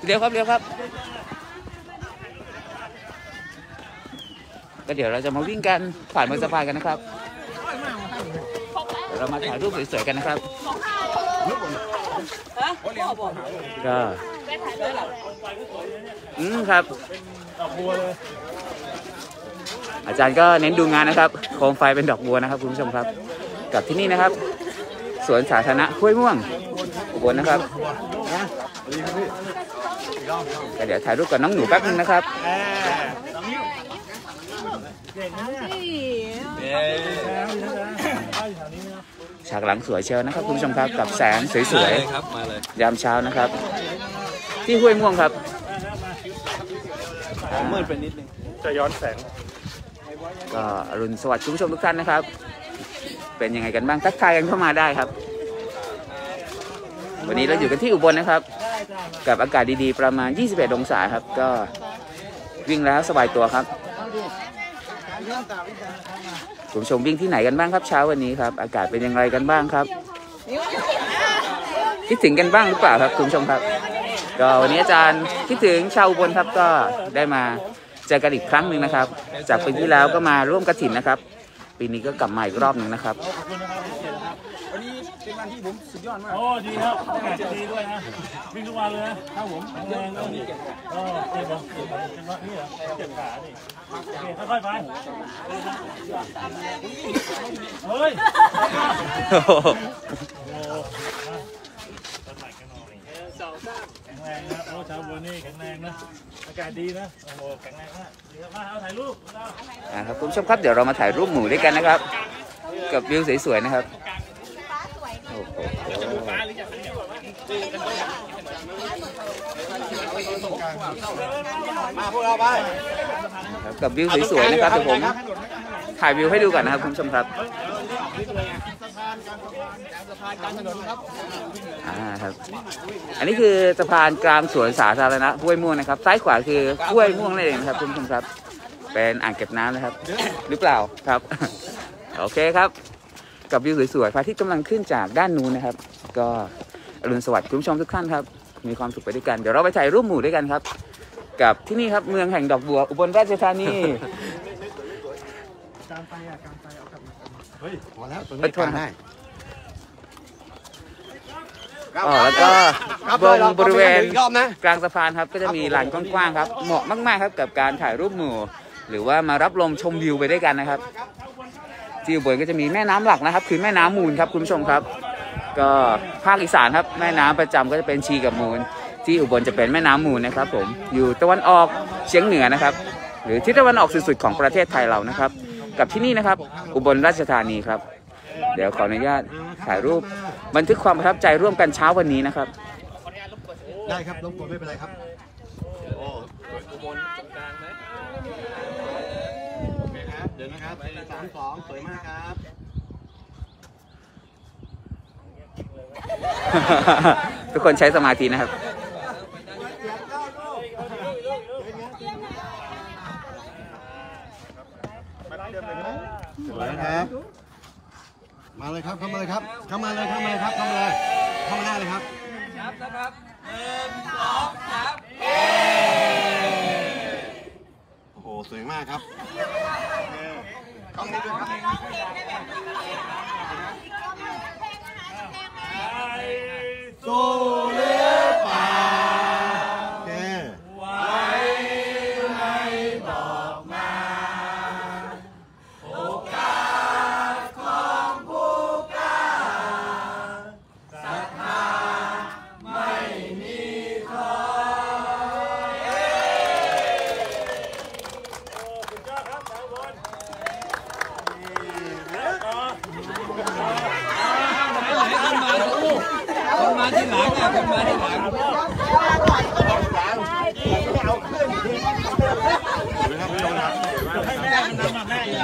[SPEAKER 8] เดี๋ยว
[SPEAKER 1] ครับเดี๋ยวครับ ก็เดี๋ยวเราจะมาวิ่งกันผ่านบนสะพานกันนะครับเรามาถ่ายรูปสวยๆกันนะครับก็อืมครับ
[SPEAKER 8] อกบัวเลย
[SPEAKER 1] อาจารย์ก็เน้นดูงานนะครับ โคมไฟเป็นดอกบัวนะครับคุณผู้ชมครับ กับที่นี่นะครับ สวนสาธารณะห้วยม่วงอุบลนะครับ ก็เดี๋ยวถ่ายรูปกับน้องหนูแป๊บนึงนะครับฉากหลังสวยเชียวนะครับคุณผู้ชมครับกับแสงสวย
[SPEAKER 2] ครับมาเลย
[SPEAKER 1] ๆยามเช้านะครับ ที่ห้วยม่วงครับ
[SPEAKER 2] มืดไปนิดนึง
[SPEAKER 5] จะย้อนแสง
[SPEAKER 1] ก็อรุณสวัสดิ์คุณผู้ชมทุกท่านนะครับ เป็นยังไงกันบ้างทักทายกันเข้ามาได้ครับ วันนี้เราอยู่กันที่อุบลนะครับ กับอากาศดีๆ ประมาณ 21 องศาครับ ก็วิ่งแล้วสบายตัวครับคุณผู้ชมวิ่งที่ไหนกันบ้างครับเช้าวันนี้ครับ อากาศเป็นยังไงกันบ้างครับ คิดถึงกันบ้างหรือเปล่าครับคุณผู้ชมครับ ก็วันนี้อาจารย์คิดถึงชาวบลครับก็ได้มาเจอกันอีกครั้งหนึ่งนะครับ จากปีที่แล้วก็มาร่วมกระถินนะครับ ปีนี้ก็กลับมาอีกรอบหนึ่งนะครับ
[SPEAKER 2] วันนี้ เป็นวันที่ผมสุดยอดมาก
[SPEAKER 5] โอ้ดีครับอากาศจะดีด้วยนะวิ่งทุกวันเลยนะครับผมแข็งแรงด้วยก็เจ็บเหรอเจ็บเหรอเป็นว่านี่เหรอเจ็บขานี่โอเคค่อยๆไปเฮ้ยโอ้โหต้นใหม่กันหน่อยแข็งแรงนะโอ้ชาวบัวนี่แข็งแรงนะอากาศดีนะโอ้โหแข็งแรงมากดีครับมาเอาถ่ายรูปเรา
[SPEAKER 1] อ่าครับคุณผู้ชมครับเดี๋ยวเรามาถ่ายรูปหมู่ด้วยกันนะครับ กับวิวสวยๆนะครับ โอ้โหครับกับวิวสวยๆนะครับเดี๋ยวผมถ่ายวิวให้ดูก่อนนะครับคุณผู้ชมครับอ่าครับ อันนี้คือสะพานกลางสวนสาธารณะห้วยม่วงนะครับ ซ้ายขวาคือห้วยม่วงนั่นเองนะครับคุณผู้ชมครับ เป็นอ่างเก็บน้ำนะครับ หรือเปล่าครับ โอเคครับ กับวิวสวยๆพระอาทิตย์กำลังขึ้นจากด้านนู้นนะครับ ก็อรุณสวัสดิ์คุณผู้ชมทุกท่านครับ มีความสุขไปด้วยกัน เดี๋ยวเราไปถ่ายรูปหมู่ด้วยกันครับ กับที่นี่ครับเมืองแห่งดอกบัวอุบลราชธานี
[SPEAKER 4] พอแล้วตรง
[SPEAKER 1] เอ้
[SPEAKER 4] นี้
[SPEAKER 1] ยโทษ
[SPEAKER 4] กาง
[SPEAKER 1] นะ
[SPEAKER 4] ได้
[SPEAKER 1] อ๋อแล้วก็บริบริเวณ
[SPEAKER 4] อีกรอบนะ
[SPEAKER 1] กลางสะพานครับก็จะมีลานกว้างๆครับ เหมาะมากๆครับกับการถ่ายรูปหมู่ หรือว่ามารับลมชมวิวไปด้วยกันนะครับ ที่อุบลก็จะมีแม่น้ำหลักนะครับ คือแม่น้ำมูลครับคุณผู้ชมครับ ก็ภาคอีสานครับแม่น้ำประจำก็จะเป็นชีกับมูล ที่อุบลจะเป็นแม่น้ำมูลนะครับ ผมอยู่ตะวันออกเฉียงเหนือนะครับ หรือทิศตะวันออกสุดๆของประเทศไทยเรานะครับ กับที่นี่นะครับ อุบลราชธานีครับ เดี๋ยวขออนุญาตถ่ายรูป บันทึกความประทับใจร่วมกันเช้าวันนี้นะครับ
[SPEAKER 4] ได้ครับรบกวนไม่เป็นไรครับ โอ้อุบลตรงกลางไหมโอเค ครับเดี๋ยวนะครับสามสองสวยมากครับ
[SPEAKER 1] ทุกคนใช้สมาธินะครับ
[SPEAKER 4] สวยนะครับ มาเลยครับ เข้ามาเลยครับ เข้ามาเลย เข้ามาเลยครับ เข้ามาเลย เข้ามาหน้าเลยครับ ครับนะครับหนึ่งสองสามโอ้โหสวยมากครับกล้องนี้ด้วยครับสู้หรือเปล่า
[SPEAKER 5] ม่มันนำมาแม่อยู่ไหน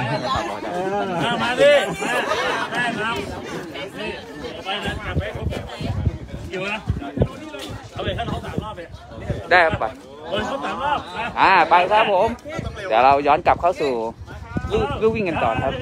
[SPEAKER 5] มามาดิแม่นำนี่ไปนะกลับไปครบอยู่นะเอาเลยท่านเขาสามรอบเลย
[SPEAKER 1] ได้ครับไป
[SPEAKER 5] เฮ้ยเขาสามรอบนะ
[SPEAKER 1] อ่าไปครับผม เดี๋ยวเราย้อนกลับเข้าสู่ลูกลูกวิ่งกันต่อครับ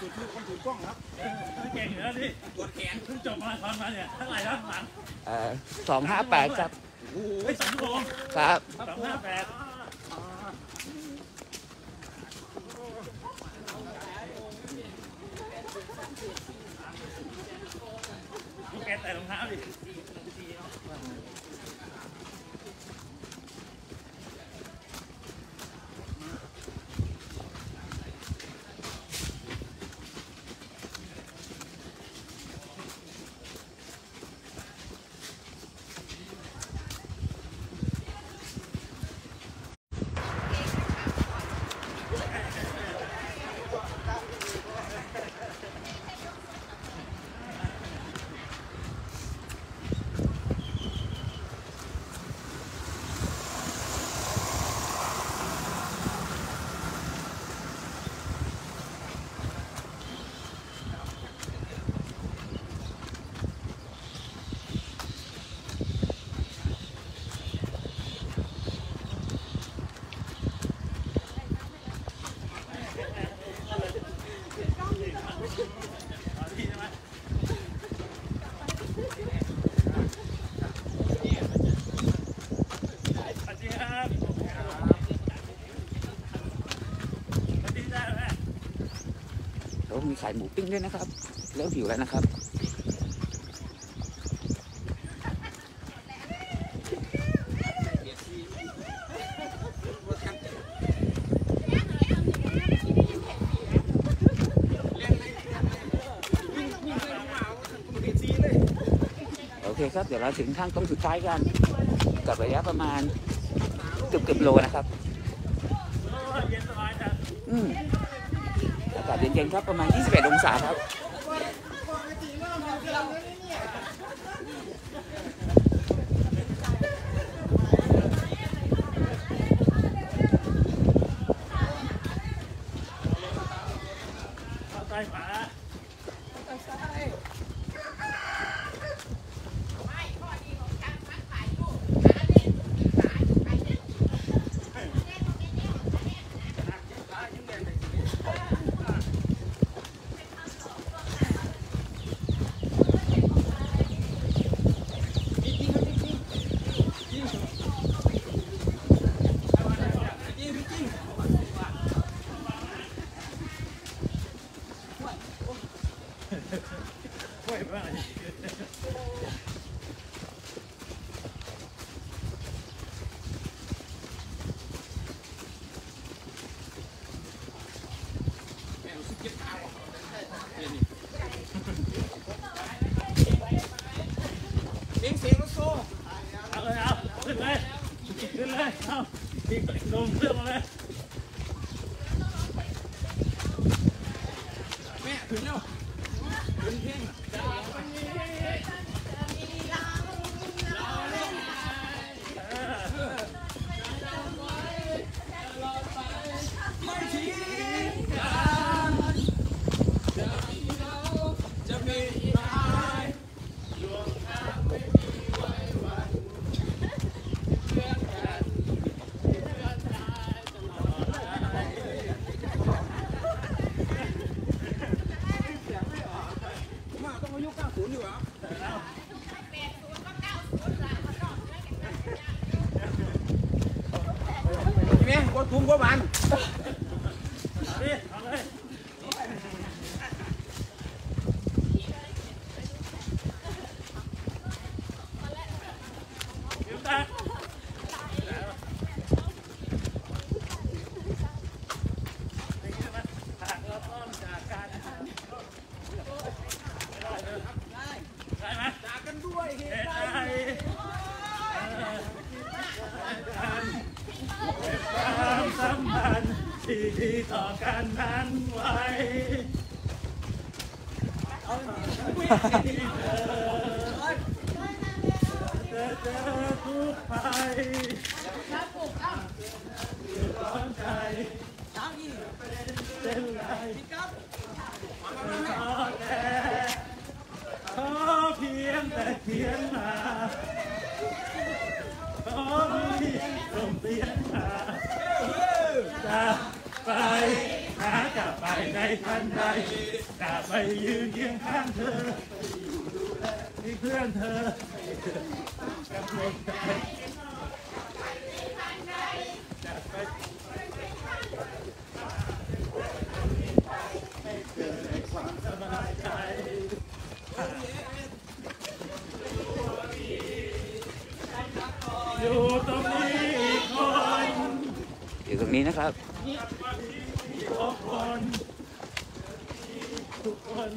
[SPEAKER 5] ถือย
[SPEAKER 9] สุดคือคนถือกล้องครับ
[SPEAKER 5] เก่งอยู่แล้วพี่ตรวจแขนเพิ่งจบมาทอนมาเนี่ยเท่าไหร่แล้วหลัง
[SPEAKER 1] สองห้าแปดครับ
[SPEAKER 5] โอ้ยสองชั่วโมง
[SPEAKER 1] ครับ
[SPEAKER 5] สองห้าแปดลูกแกใส่รองเท้าดิ สวัสดีครับสวัสดีได้ไหม
[SPEAKER 1] แล้วมีขายหมูปิ้ง ด้วยนะครับ เริ่มหิวแล้วนะครับโอเคครับเดี๋ยวเราถึงทางตรงสุดท้ายกัน กับระยะประมาณเกือบเกือบโลนะครับ
[SPEAKER 5] โอ้ยเย็นสบายจัง
[SPEAKER 1] อืมอากาศเย็นๆครับประมาณ 21 องศาครับ
[SPEAKER 5] เข้าใต้ฝา ช่วยบ้าง
[SPEAKER 9] เสียงเสียงรถโซ่
[SPEAKER 5] เอาเลยเอาขึ้นเลยขึ้นเลยเอาพี่ลงเครื่องมาเลย
[SPEAKER 9] แม่ถึงแล้วถึงเที่ยง ผมว่าต้องอายุ90อยู่เหรอ แม่กดทุ่มกว่าบัน
[SPEAKER 5] นี่เอาเลยยืมตานี่ใช่ไหม กันนั้นไว้เธอเจอทุกภันใจเป็นไรขอแต่ขอเพียงขียนมาขอมีส่งเสียงมาจะไปหากลับไปในทันใดจะไปยืนเคียงข้างเธอมีเพื่อนเธออยู่ตรงนี้คน
[SPEAKER 1] อยู่ตรงนี้นะครับ
[SPEAKER 5] ทุกคนทุก คน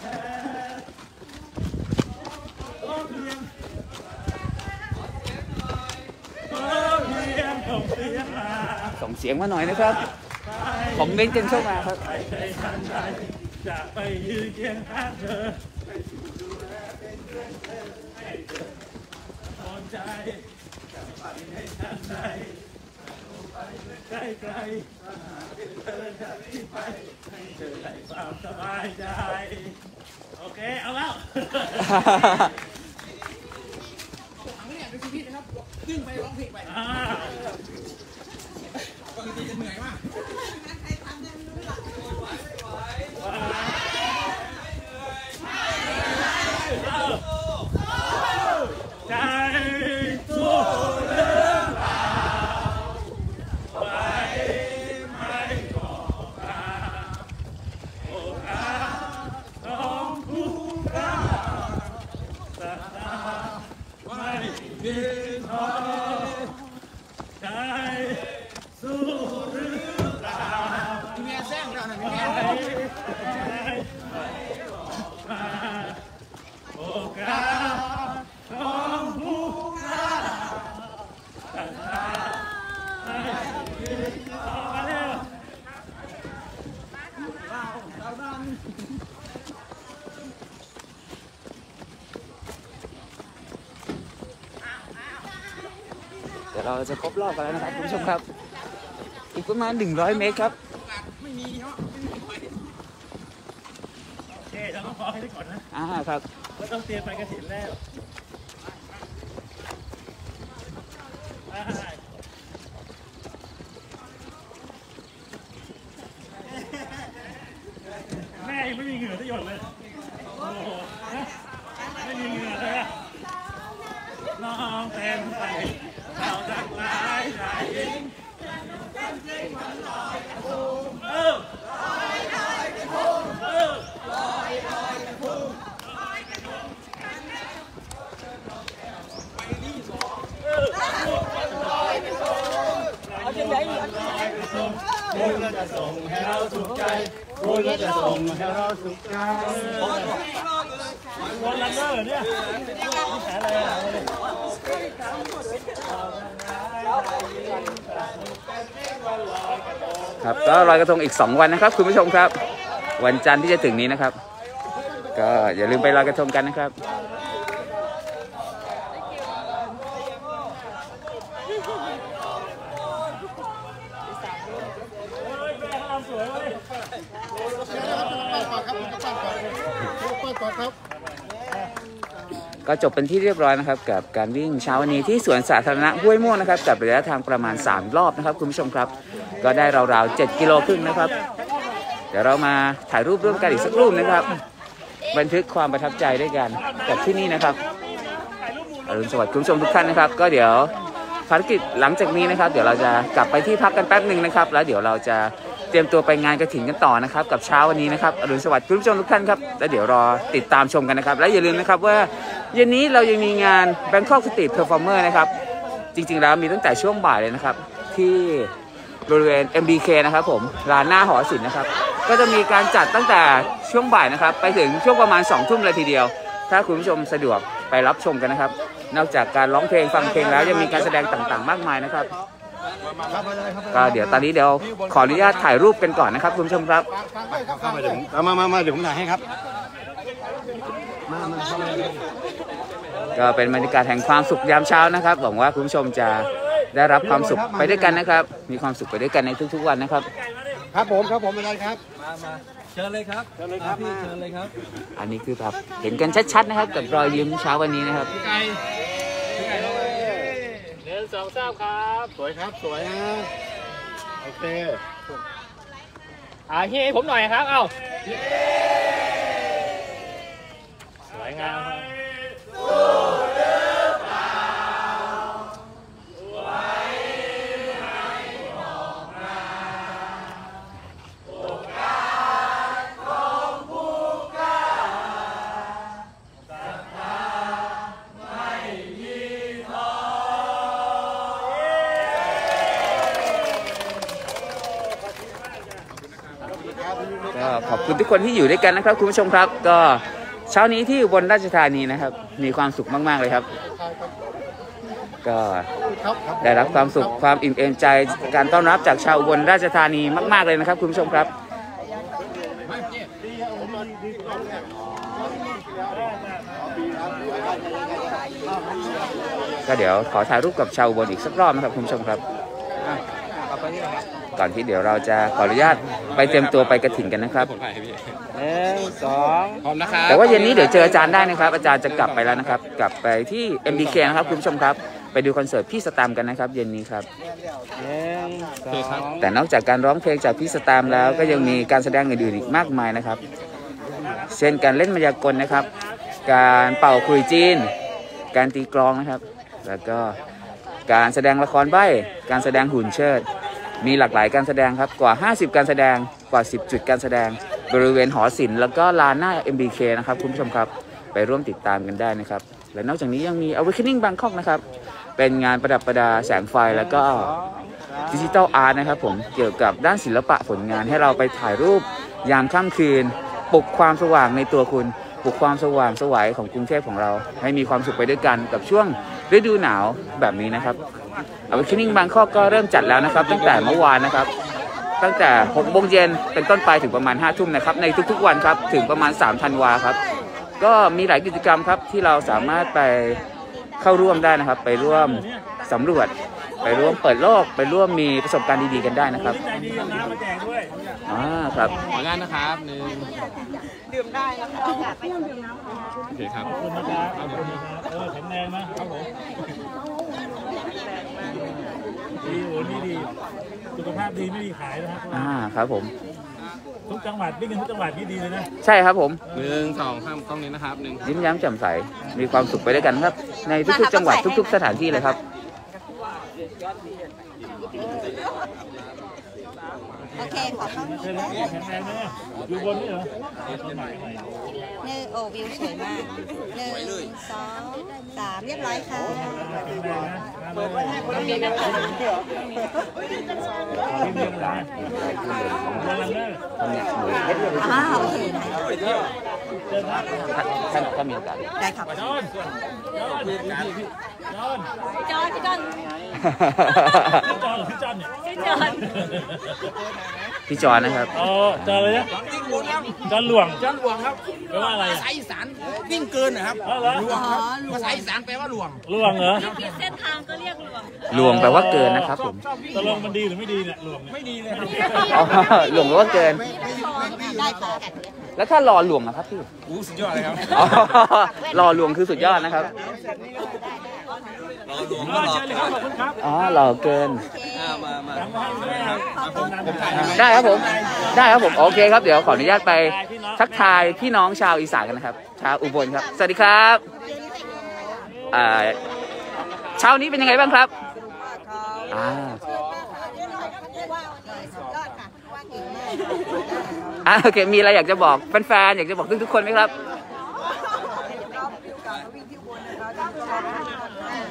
[SPEAKER 5] แค่ขอเพียงขอเพียงส่งเสียงมา
[SPEAKER 1] ส่งเสียงมาหน่อยนะครับคอมเมนต์กันเข้ามาครับ
[SPEAKER 5] จะไปยืนเคียงข้างเธอสนใจจะไปในทันใด ใกล้ไกลๆเธอจะรีบไปให้เธอได้ความสบายใจ โอเค เอาแล้วอ่าใจสู้เรื่องราวไปไม่ก่อการโอกาสของผู้กล้าศรัทธาไม่มีท้อใจสู้หรือเปล่ามีแม่แซงเราหน่อยมีแม่มาโอกาสของผู้กล้าศรัทธาไม่มีท้อมาเร็ว
[SPEAKER 1] เดี๋ยวเราจะครบรอบกันแล้วนะครับคุณผู้ชมครับ อีกประมาณ 100 เมตรครับ
[SPEAKER 5] โอเคเราต้องพอให้ได้ก่อนนะ
[SPEAKER 1] อ่าครับ
[SPEAKER 5] ก็ต้องเตรียมไปกระถินแล้วได้แม่ยังไม่มีเหงื่อที่หยดเลย โอ้โหนะไม่มีเหงื่อเลยอะน้องเต็มไปเรารักหลายใจเออเออ วันลันเดอร์เนี่ยนี่แผลอะไรอะ
[SPEAKER 1] ครับ ก็ลอยกระทงอีก 2 วันนะครับ คุณผู้ชมครับ วันจันทร์ที่จะถึงนี้นะครับ ก็อย่าลืมไปลอกระทงกันนะครับก็จบเป็นที่เรียบร้อยนะครับ กับการวิ่งเช้าวันนี้ที่สวนสาธารณะห้วยม่วงนะครับ กับระยะทางประมาณ 3 รอบนะครับ คุณผู้ชมครับ ก็ได้ราวๆ7กิโลครึ่งนะครับ เดี๋ยวเรามาถ่ายรูปร่วมกันอีกสักรูปนะครับ บันทึกความประทับใจด้วยกันกับที่นี่นะครับอรุณสวัสดิ์คุณผู้ชมทุกท่านนะครับ ก็เดี๋ยวภารกิจหลังจากนี้นะครับ เดี๋ยวเราจะกลับไปที่พักกันแป๊บหนึ่งนะครับ แล้วเดี๋ยวเราจะเตรียมตัวไปงานกระถิ่นกันต่อนะครับ กับเช้าวันนี้นะครับอรุณสวัสดิ์คุณผู้ชมทุกท่านครับแล้วเดี๋ยวรอติดตามชมกันนะครับ และอย่าลืมนะครับว่าเย็นนี้เรายังมีงาน Bangkok Street Performer นะครับ จริง ๆ แล้วมีตั้งแต่ช่วงบ่ายเลยนะครับ ที่ บริเวณ MBK นะครับผมลานหน้าหอศิลป์นะครับ ก็จะมีการจัดตั้งแต่ช่วงบ่ายนะครับ ไปถึงช่วงประมาณ2ทุ่มเลยทีเดียว ถ้าคุณผู้ชมสะดวกไปรับชมกันนะครับ นอกจากการร้องเพลงฟังเพลงแล้วยังมีการแสดงต่างๆ มากมายนะครับ
[SPEAKER 4] ครับมาเลยครับ
[SPEAKER 1] ก็เดี๋ยวตอนนี้เดี๋ยวขออนุญาตถ่ายรูปกันก่อนนะครับ คุณผู้ชมครับ
[SPEAKER 4] เข้ามาเดี๋ยวผมเอามามามาเดี๋ยวผมถ่ายให้ครับมามาเข้ามาเลย
[SPEAKER 1] ก็เป็นบรรยากาศแห่งความสุขยามเช้านะครับหวังว่าคุณผู้ชมจะ ได้รับความสุขไปด้วยกันนะครับ มีความสุขไปด้วยกันในทุก ๆ วันนะครับ
[SPEAKER 4] ครับผมครับผมอาจารย์ครับ
[SPEAKER 2] เชิญเลยครับเชิญเลยครับพี่เชิญเลยครับ
[SPEAKER 1] อันนี้คือแบบเห็นกันชัดๆนะครับกับรอยยิ้มเช้าวันนี้นะครับ
[SPEAKER 5] หนึ่งสองสามครับ
[SPEAKER 4] สวยครับสวยนะโอเค
[SPEAKER 5] อ่าฮีให้ผมหน่อยครับ เอ้าสวยงามครับ
[SPEAKER 1] คุณทุกคนที่อยู่ด้วยกันนะครับคุณผู้ชมครับ ก็เช้านี้ที่อุบนราชธานีนะครับ มีความสุขมาก ๆ เลยครับ ก็ได้รับความสุขความอิ่มเอมใจการต้อนรับจากชาวอุบลราชธานีมาก ๆเลยนะครับ คุณผู้ชมครับก็เดี๋ยวขอถ่ายรูปกับชาวอุบลอีกสักรอบนะครับคุณผู้ชมครับ ก่อนที่เดี๋ยวเราจะขออนุญาตไปเตรียมตัวไปกระถิ่นกันนะครับ
[SPEAKER 2] ผมถ่ายให้พี่
[SPEAKER 1] หนึ่งสอง
[SPEAKER 2] พร้อมนะครับ
[SPEAKER 1] แต่ว่าเย็นนี้เดี๋ยวเจออาจารย์ได้นะครับ อาจารย์จะกลับไปแล้วนะครับ กลับไปที่ MBK นะครับคุณผู้ชมครับ ไปดูคอนเสิร์ตพี่สตามกันนะครับ เย็นนี้ครับหนึ่งสองแต่นอกจากการร้องเพลงจากพี่สตามแล้วก็ยังมีการแสดงอื่นๆอีกมากมายนะครับ เช่นการเล่นมายากลนะครับ การเป่าคลุยจีน การตีกลองนะครับ แล้วก็การแสดงละครใบ้การแสดงหุ่นเชิด มีหลากหลายการแสดงครับกว่า 50 การแสดงกว่า 10 จุดการแสดง บริเวณหอศิลป์แล้วก็ลานหน้า MBK นะครับคุณผู้ชมครับไปร่วมติดตามกันได้นะครับ และนอกจากนี้ยังมี Awakening Bangkok นะครับ เป็นงานประดับประดาแสงไฟแล้วก็ดิจิ t a ลอาร์ตนะครับผมเกี่ยวกับด้านศิลปะผลงานให้เราไปถ่ายรูปยามค่ำคืนปลุกความสว่างในตัวคุณปลุกความสว่างสวัยของกรุงเทพของเรา ให้มีความสุขไปด้วยกันกับช่วงฤดูหนาวแบบนี้นะครับ Awakening Bangkok ก็เริ่มจัดแล้วนะครับ ตั้งแต่เมื่อวานนะครับ ตั้งแต่6โมงเย็นเป็นต้นไปถึงประมาณ5ทุ่มนะครับ ในทุกๆวันครับ ถึงประมาณ3ธันวาครับ ก็มีหลายกิจกรรมครับที่เราสามารถไปเข้าร่วมได้นะครับ ไปร่วมสำรวจ ไปร่วมเปิดโลก ไปร่วมมีประสบการณ์ดีๆกันได้นะครับ
[SPEAKER 5] ใจดีเอาน้ำมาแจกด้วย
[SPEAKER 1] อ่าครับ
[SPEAKER 2] ขออนุญาตนะครับหนึ่ง
[SPEAKER 7] ดื่มได้นะคะ
[SPEAKER 2] โอเคครับ
[SPEAKER 5] ขอบคุณนะครับขอบคุณนะครับเออแข็งแรงนะครับผม ดีโอ้นี่ดี สุขภาพดีไม่มีขายนะครับ
[SPEAKER 1] อ่าครับผม
[SPEAKER 5] ทุกจังหวัดวิ่งกันทุกจังหวัดนี่ดีเลยนะ
[SPEAKER 1] ใช่ครับผม
[SPEAKER 2] หนึ่งสองข้ามกล้องนี้นะครับหนึ่ง
[SPEAKER 1] ยิ้มแย้มแจ่มใส มีความสุขไปด้วยกันครับ ในทุกๆจังหวัดทุก ๆ สถานที่เลยครับ
[SPEAKER 10] โอเคขอเข้า
[SPEAKER 5] เชิญนะแข็งแรงนะอยู่บนนี่เหรอต้นไม้ให
[SPEAKER 10] นึ่งโอวิวสวยมากหนึ่งสองสามเรียบร้อยค่ะ
[SPEAKER 5] เปิดไว้ให้คนนี้นะคะที่เมืองนะเมืองนะ
[SPEAKER 10] อ้าวโอเค
[SPEAKER 5] เชิญครับ
[SPEAKER 1] ท่านถ้ามีโอกาส
[SPEAKER 10] ได้ครับ
[SPEAKER 5] จอนจอนจอน
[SPEAKER 10] จอนจอน
[SPEAKER 5] จอนหรือพี่จอนเนี่ย
[SPEAKER 10] จอน
[SPEAKER 1] พี่จอนนะครับ
[SPEAKER 5] อ๋อจอนเลยนะจอนหลวงจอนหลวงครับแปลว่าอะไร
[SPEAKER 9] ภาษาอีสานวิ่งเกินนะครับ
[SPEAKER 5] อ๋อเหรอ
[SPEAKER 10] อ๋อหลว
[SPEAKER 9] ภางษาอีสานแปลว่าหลวง
[SPEAKER 5] หลวงเหรอ
[SPEAKER 10] เส้นทางก็เรียกหลวง
[SPEAKER 1] หลวงแปลว่าเกินนะครับผม
[SPEAKER 5] ตกลงมันดีหรือไม่ดีเนี่ยหลวงไม่ดีเลย
[SPEAKER 1] อ๋อหลวงแปลว่าเกิน
[SPEAKER 10] ได้ค่ะ
[SPEAKER 1] แล้วถ้ารอหลวงนะครับพี่
[SPEAKER 9] อู้สุดยอดเลยครับ
[SPEAKER 1] อ๋อรอหลวงคือสุดยอดนะครับ
[SPEAKER 5] เชิญเลยครับขอบคุณครับ
[SPEAKER 1] อ๋อหล่อเกิน
[SPEAKER 5] ยังไม่ให้ครับผมถ่าย
[SPEAKER 1] ได้ครับผม ได้ครับผม โอเคครับ เดี๋ยวขออนุญาตไปทักทายพี่น้องชาวอีสานกันนะครับ ชาวอุบลครับ สวัสดีครับอ่าเช้านี้เป็นยังไงบ้างครับอ่าอ่าโอเค มีอะไรอยากจะบอกแฟนๆ อยากจะบอกทุกๆคนไหมครับ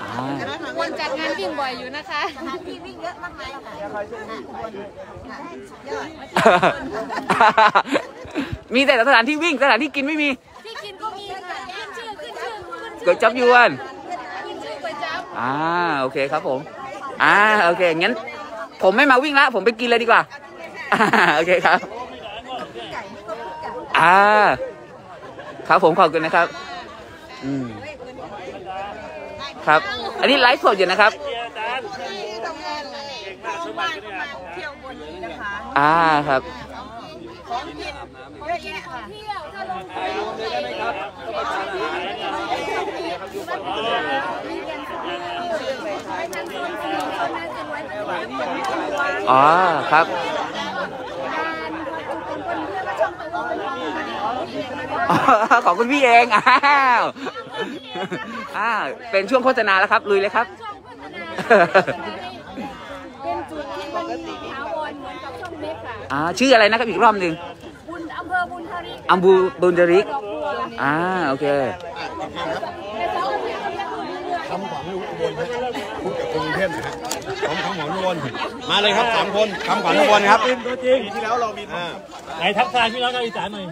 [SPEAKER 1] อ่า
[SPEAKER 10] วน จัดงานวิ่งบ่อยอยู่นะคะ
[SPEAKER 1] มีแต่สถานที่วิ่งสถานที่กินไม่มี
[SPEAKER 10] ที่กินก็มีค่ะขึ้นชื่อขึ้นชื่อขึ้น
[SPEAKER 1] ก๋วยจับยวน
[SPEAKER 10] ขึ้นชื่อก๋วยจั๊บ
[SPEAKER 1] อ่าโอเคครับผมอ่าโอเคงั้น ผมไม่มาวิ่งละผมไปกินเลยดีกว่าอ่าโอเคครับอ่าครับผมขอบคุณนะครับ อืมครับ อันนี้ไลฟ์สดอยู่นะครับ
[SPEAKER 7] เที่ยวบนนี้นะคะ
[SPEAKER 1] อ่าครับ
[SPEAKER 7] ของกินเยอะแยะค่ะ
[SPEAKER 1] อ๋อครับอ๋อของคุณพี่เอง อ้าวอ้าวเป็นช่วงโฆษณาแล้วครับ ลุยเลยครับ
[SPEAKER 3] เป็นจุดที่มันถาวรเหมือนกับช่องเม็กค่ะ
[SPEAKER 1] อ่าชื่ออะไรนะครับอีกรอบหนึ่ง
[SPEAKER 3] บุญอำเภอบุญทาริก
[SPEAKER 1] อัมบูบุนเดริก
[SPEAKER 3] ดอกบัว
[SPEAKER 1] อ่าโอเค
[SPEAKER 3] แต่สองคนนี้เขาเรียกบุญเรือง
[SPEAKER 4] คำขวัญอุบลพูดกับกรุงเทพนะฮะคำขวัญอุบลมาเลยครับสามคนคำขวัญอุบลครับ
[SPEAKER 5] ตัวจริง
[SPEAKER 4] ที่แล้วเรามีอ่า
[SPEAKER 5] ไหนทักทายพี่น้องชาวอีสานหน่อย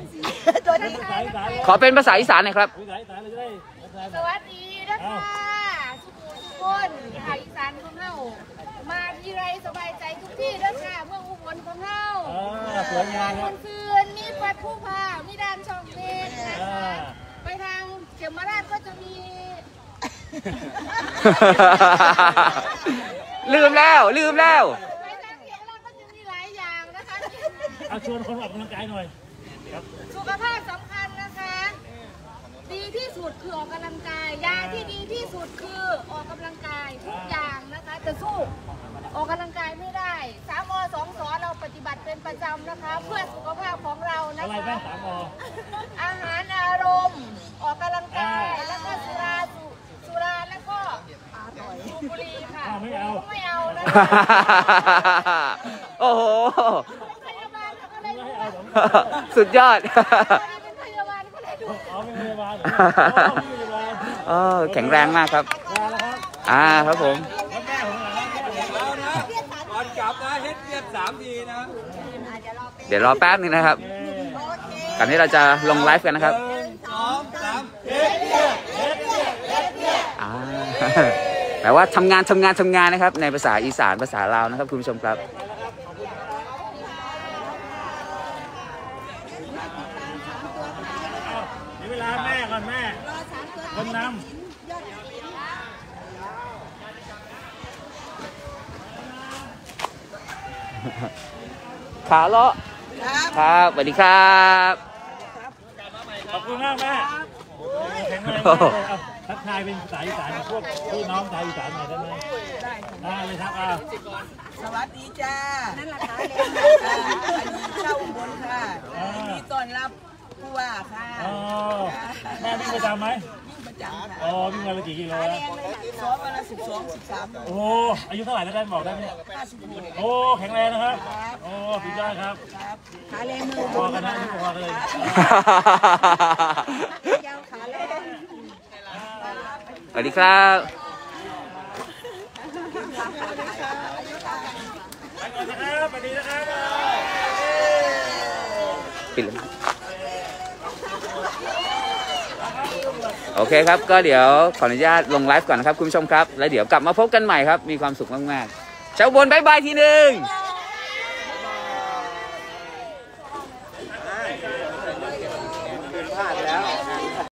[SPEAKER 5] ภาษาอีสาน
[SPEAKER 1] ขอเป็นภาษาอีสานหน่อยครับ
[SPEAKER 5] ภาษาอีสานเลยจะได้ทักทาย
[SPEAKER 3] สวัสดีนะคะ สุขุมทุกคนภาคอีสานของเฮามาที่ไรสบายใจทุกที่เด้อค่ะเมืองอุบลของเฮา
[SPEAKER 5] อ่าสวยงาม
[SPEAKER 3] ค
[SPEAKER 5] ครับ
[SPEAKER 3] นฟืนมีปัดผู้พามีด้านช่องเมฆนะ
[SPEAKER 5] อ่า
[SPEAKER 3] คะไปทางเขมราชก็จะมี
[SPEAKER 1] ลืมแล้ว ลืมแล้ว
[SPEAKER 3] ไปทางเขมราชก็จะมีหลายอย่างนะคะ
[SPEAKER 5] เอาชวนคนออกกำลังกายหน่อย
[SPEAKER 3] สุขภาพสำคัญนะคะ ดีที่สุดคือออกกำลังกาย ยาที่ดีที่สุดคือออกกำลังกายทุกอย่างนะคะจะสู้ออกกำลังกายไม่ได้สามอสองสอเราปฏิบัติเป็นประจำนะคะ เพื่อสุขภาพของเรานะ
[SPEAKER 5] อะไร
[SPEAKER 3] คะ
[SPEAKER 5] บ้างสามอ
[SPEAKER 3] อาหารอารมณ์ ออกกำลังกายแล้วก็สุราสุสุราแล้วก็สูบบุหรี่ค่ะ
[SPEAKER 5] อ้าวไม่เอา
[SPEAKER 3] ไม่เอานะ
[SPEAKER 1] โอ้โห
[SPEAKER 3] พยาบาลเขาก็เลยดู
[SPEAKER 1] สุดยอด
[SPEAKER 3] เลยดู
[SPEAKER 5] อ๋อเป็นพยาบาลอ๋อเป็นพยาบาล
[SPEAKER 1] เออแข็งแรงมากครับ
[SPEAKER 5] ลาแล้วครับ
[SPEAKER 1] อ่าครับผม
[SPEAKER 5] แล้วแม่ผมล่ะครับ
[SPEAKER 9] ก่อนกลับนะเฮ็ดเรียบสามทีนะ
[SPEAKER 1] เดี๋ยวรอแป๊บนึงนะครับก่อนที่เราจะลงไลฟ์กันนะครับ
[SPEAKER 9] หนึ่งสองสาม
[SPEAKER 1] อ่าแปลว่าทำงานทำงานทำงานนะครับ ในภาษาอีสานภาษาลาวนะครับคุณผู้ชมครับ
[SPEAKER 5] เอาเดี๋ยวเวลาแม่ก่อนแม่ คนนำ
[SPEAKER 1] ขาเลาะครับสวัสดีครับ
[SPEAKER 5] ขอบคุณมากแม่แข็งแรงมากเลยเอาทักทายเป็นภาษาอีสานกับพวกพี่น้องชาวอีสานหน่อยได้ไหมได้เลยครับอ่า
[SPEAKER 7] สวัสดีจ้า นั่นแหละค่ะเลี้ยงเช่าอุบลค่ะยินดีต้อนรับผู้ว่าค่ะ
[SPEAKER 5] อ๋อแม่วิ่งประจำไหม
[SPEAKER 7] ยิ่งประจำค่ะ
[SPEAKER 5] อ๋อวิ่งวันละกี่กิโลแล้ว
[SPEAKER 7] ซ้อมวันละสิบสองสิบสาม
[SPEAKER 5] โอ้โหอายุเท่าไหร่แล้วได้บอกได้ไหม
[SPEAKER 7] ห้าสิบหก
[SPEAKER 5] โอ้แข็งแรงนะครับโอ้สุดยอดครับ
[SPEAKER 7] ครับขาแรงมือ
[SPEAKER 5] พอกันนะพอกันเลย
[SPEAKER 7] ยาวขาแรง
[SPEAKER 1] สวัสดีครับ
[SPEAKER 5] ไปก่อนนะครับสวัสดีนะครับ
[SPEAKER 1] ปิดเลย โอเคครับ ก็เดี๋ยวขออนุญาตลงไลฟ์ก่อนนะครับ คุณผู้ชมครับ แล้วเดี๋ยวกลับมาพบกันใหม่ครับ มีความสุขมากๆชาวบนบายบายทีหนึ่ง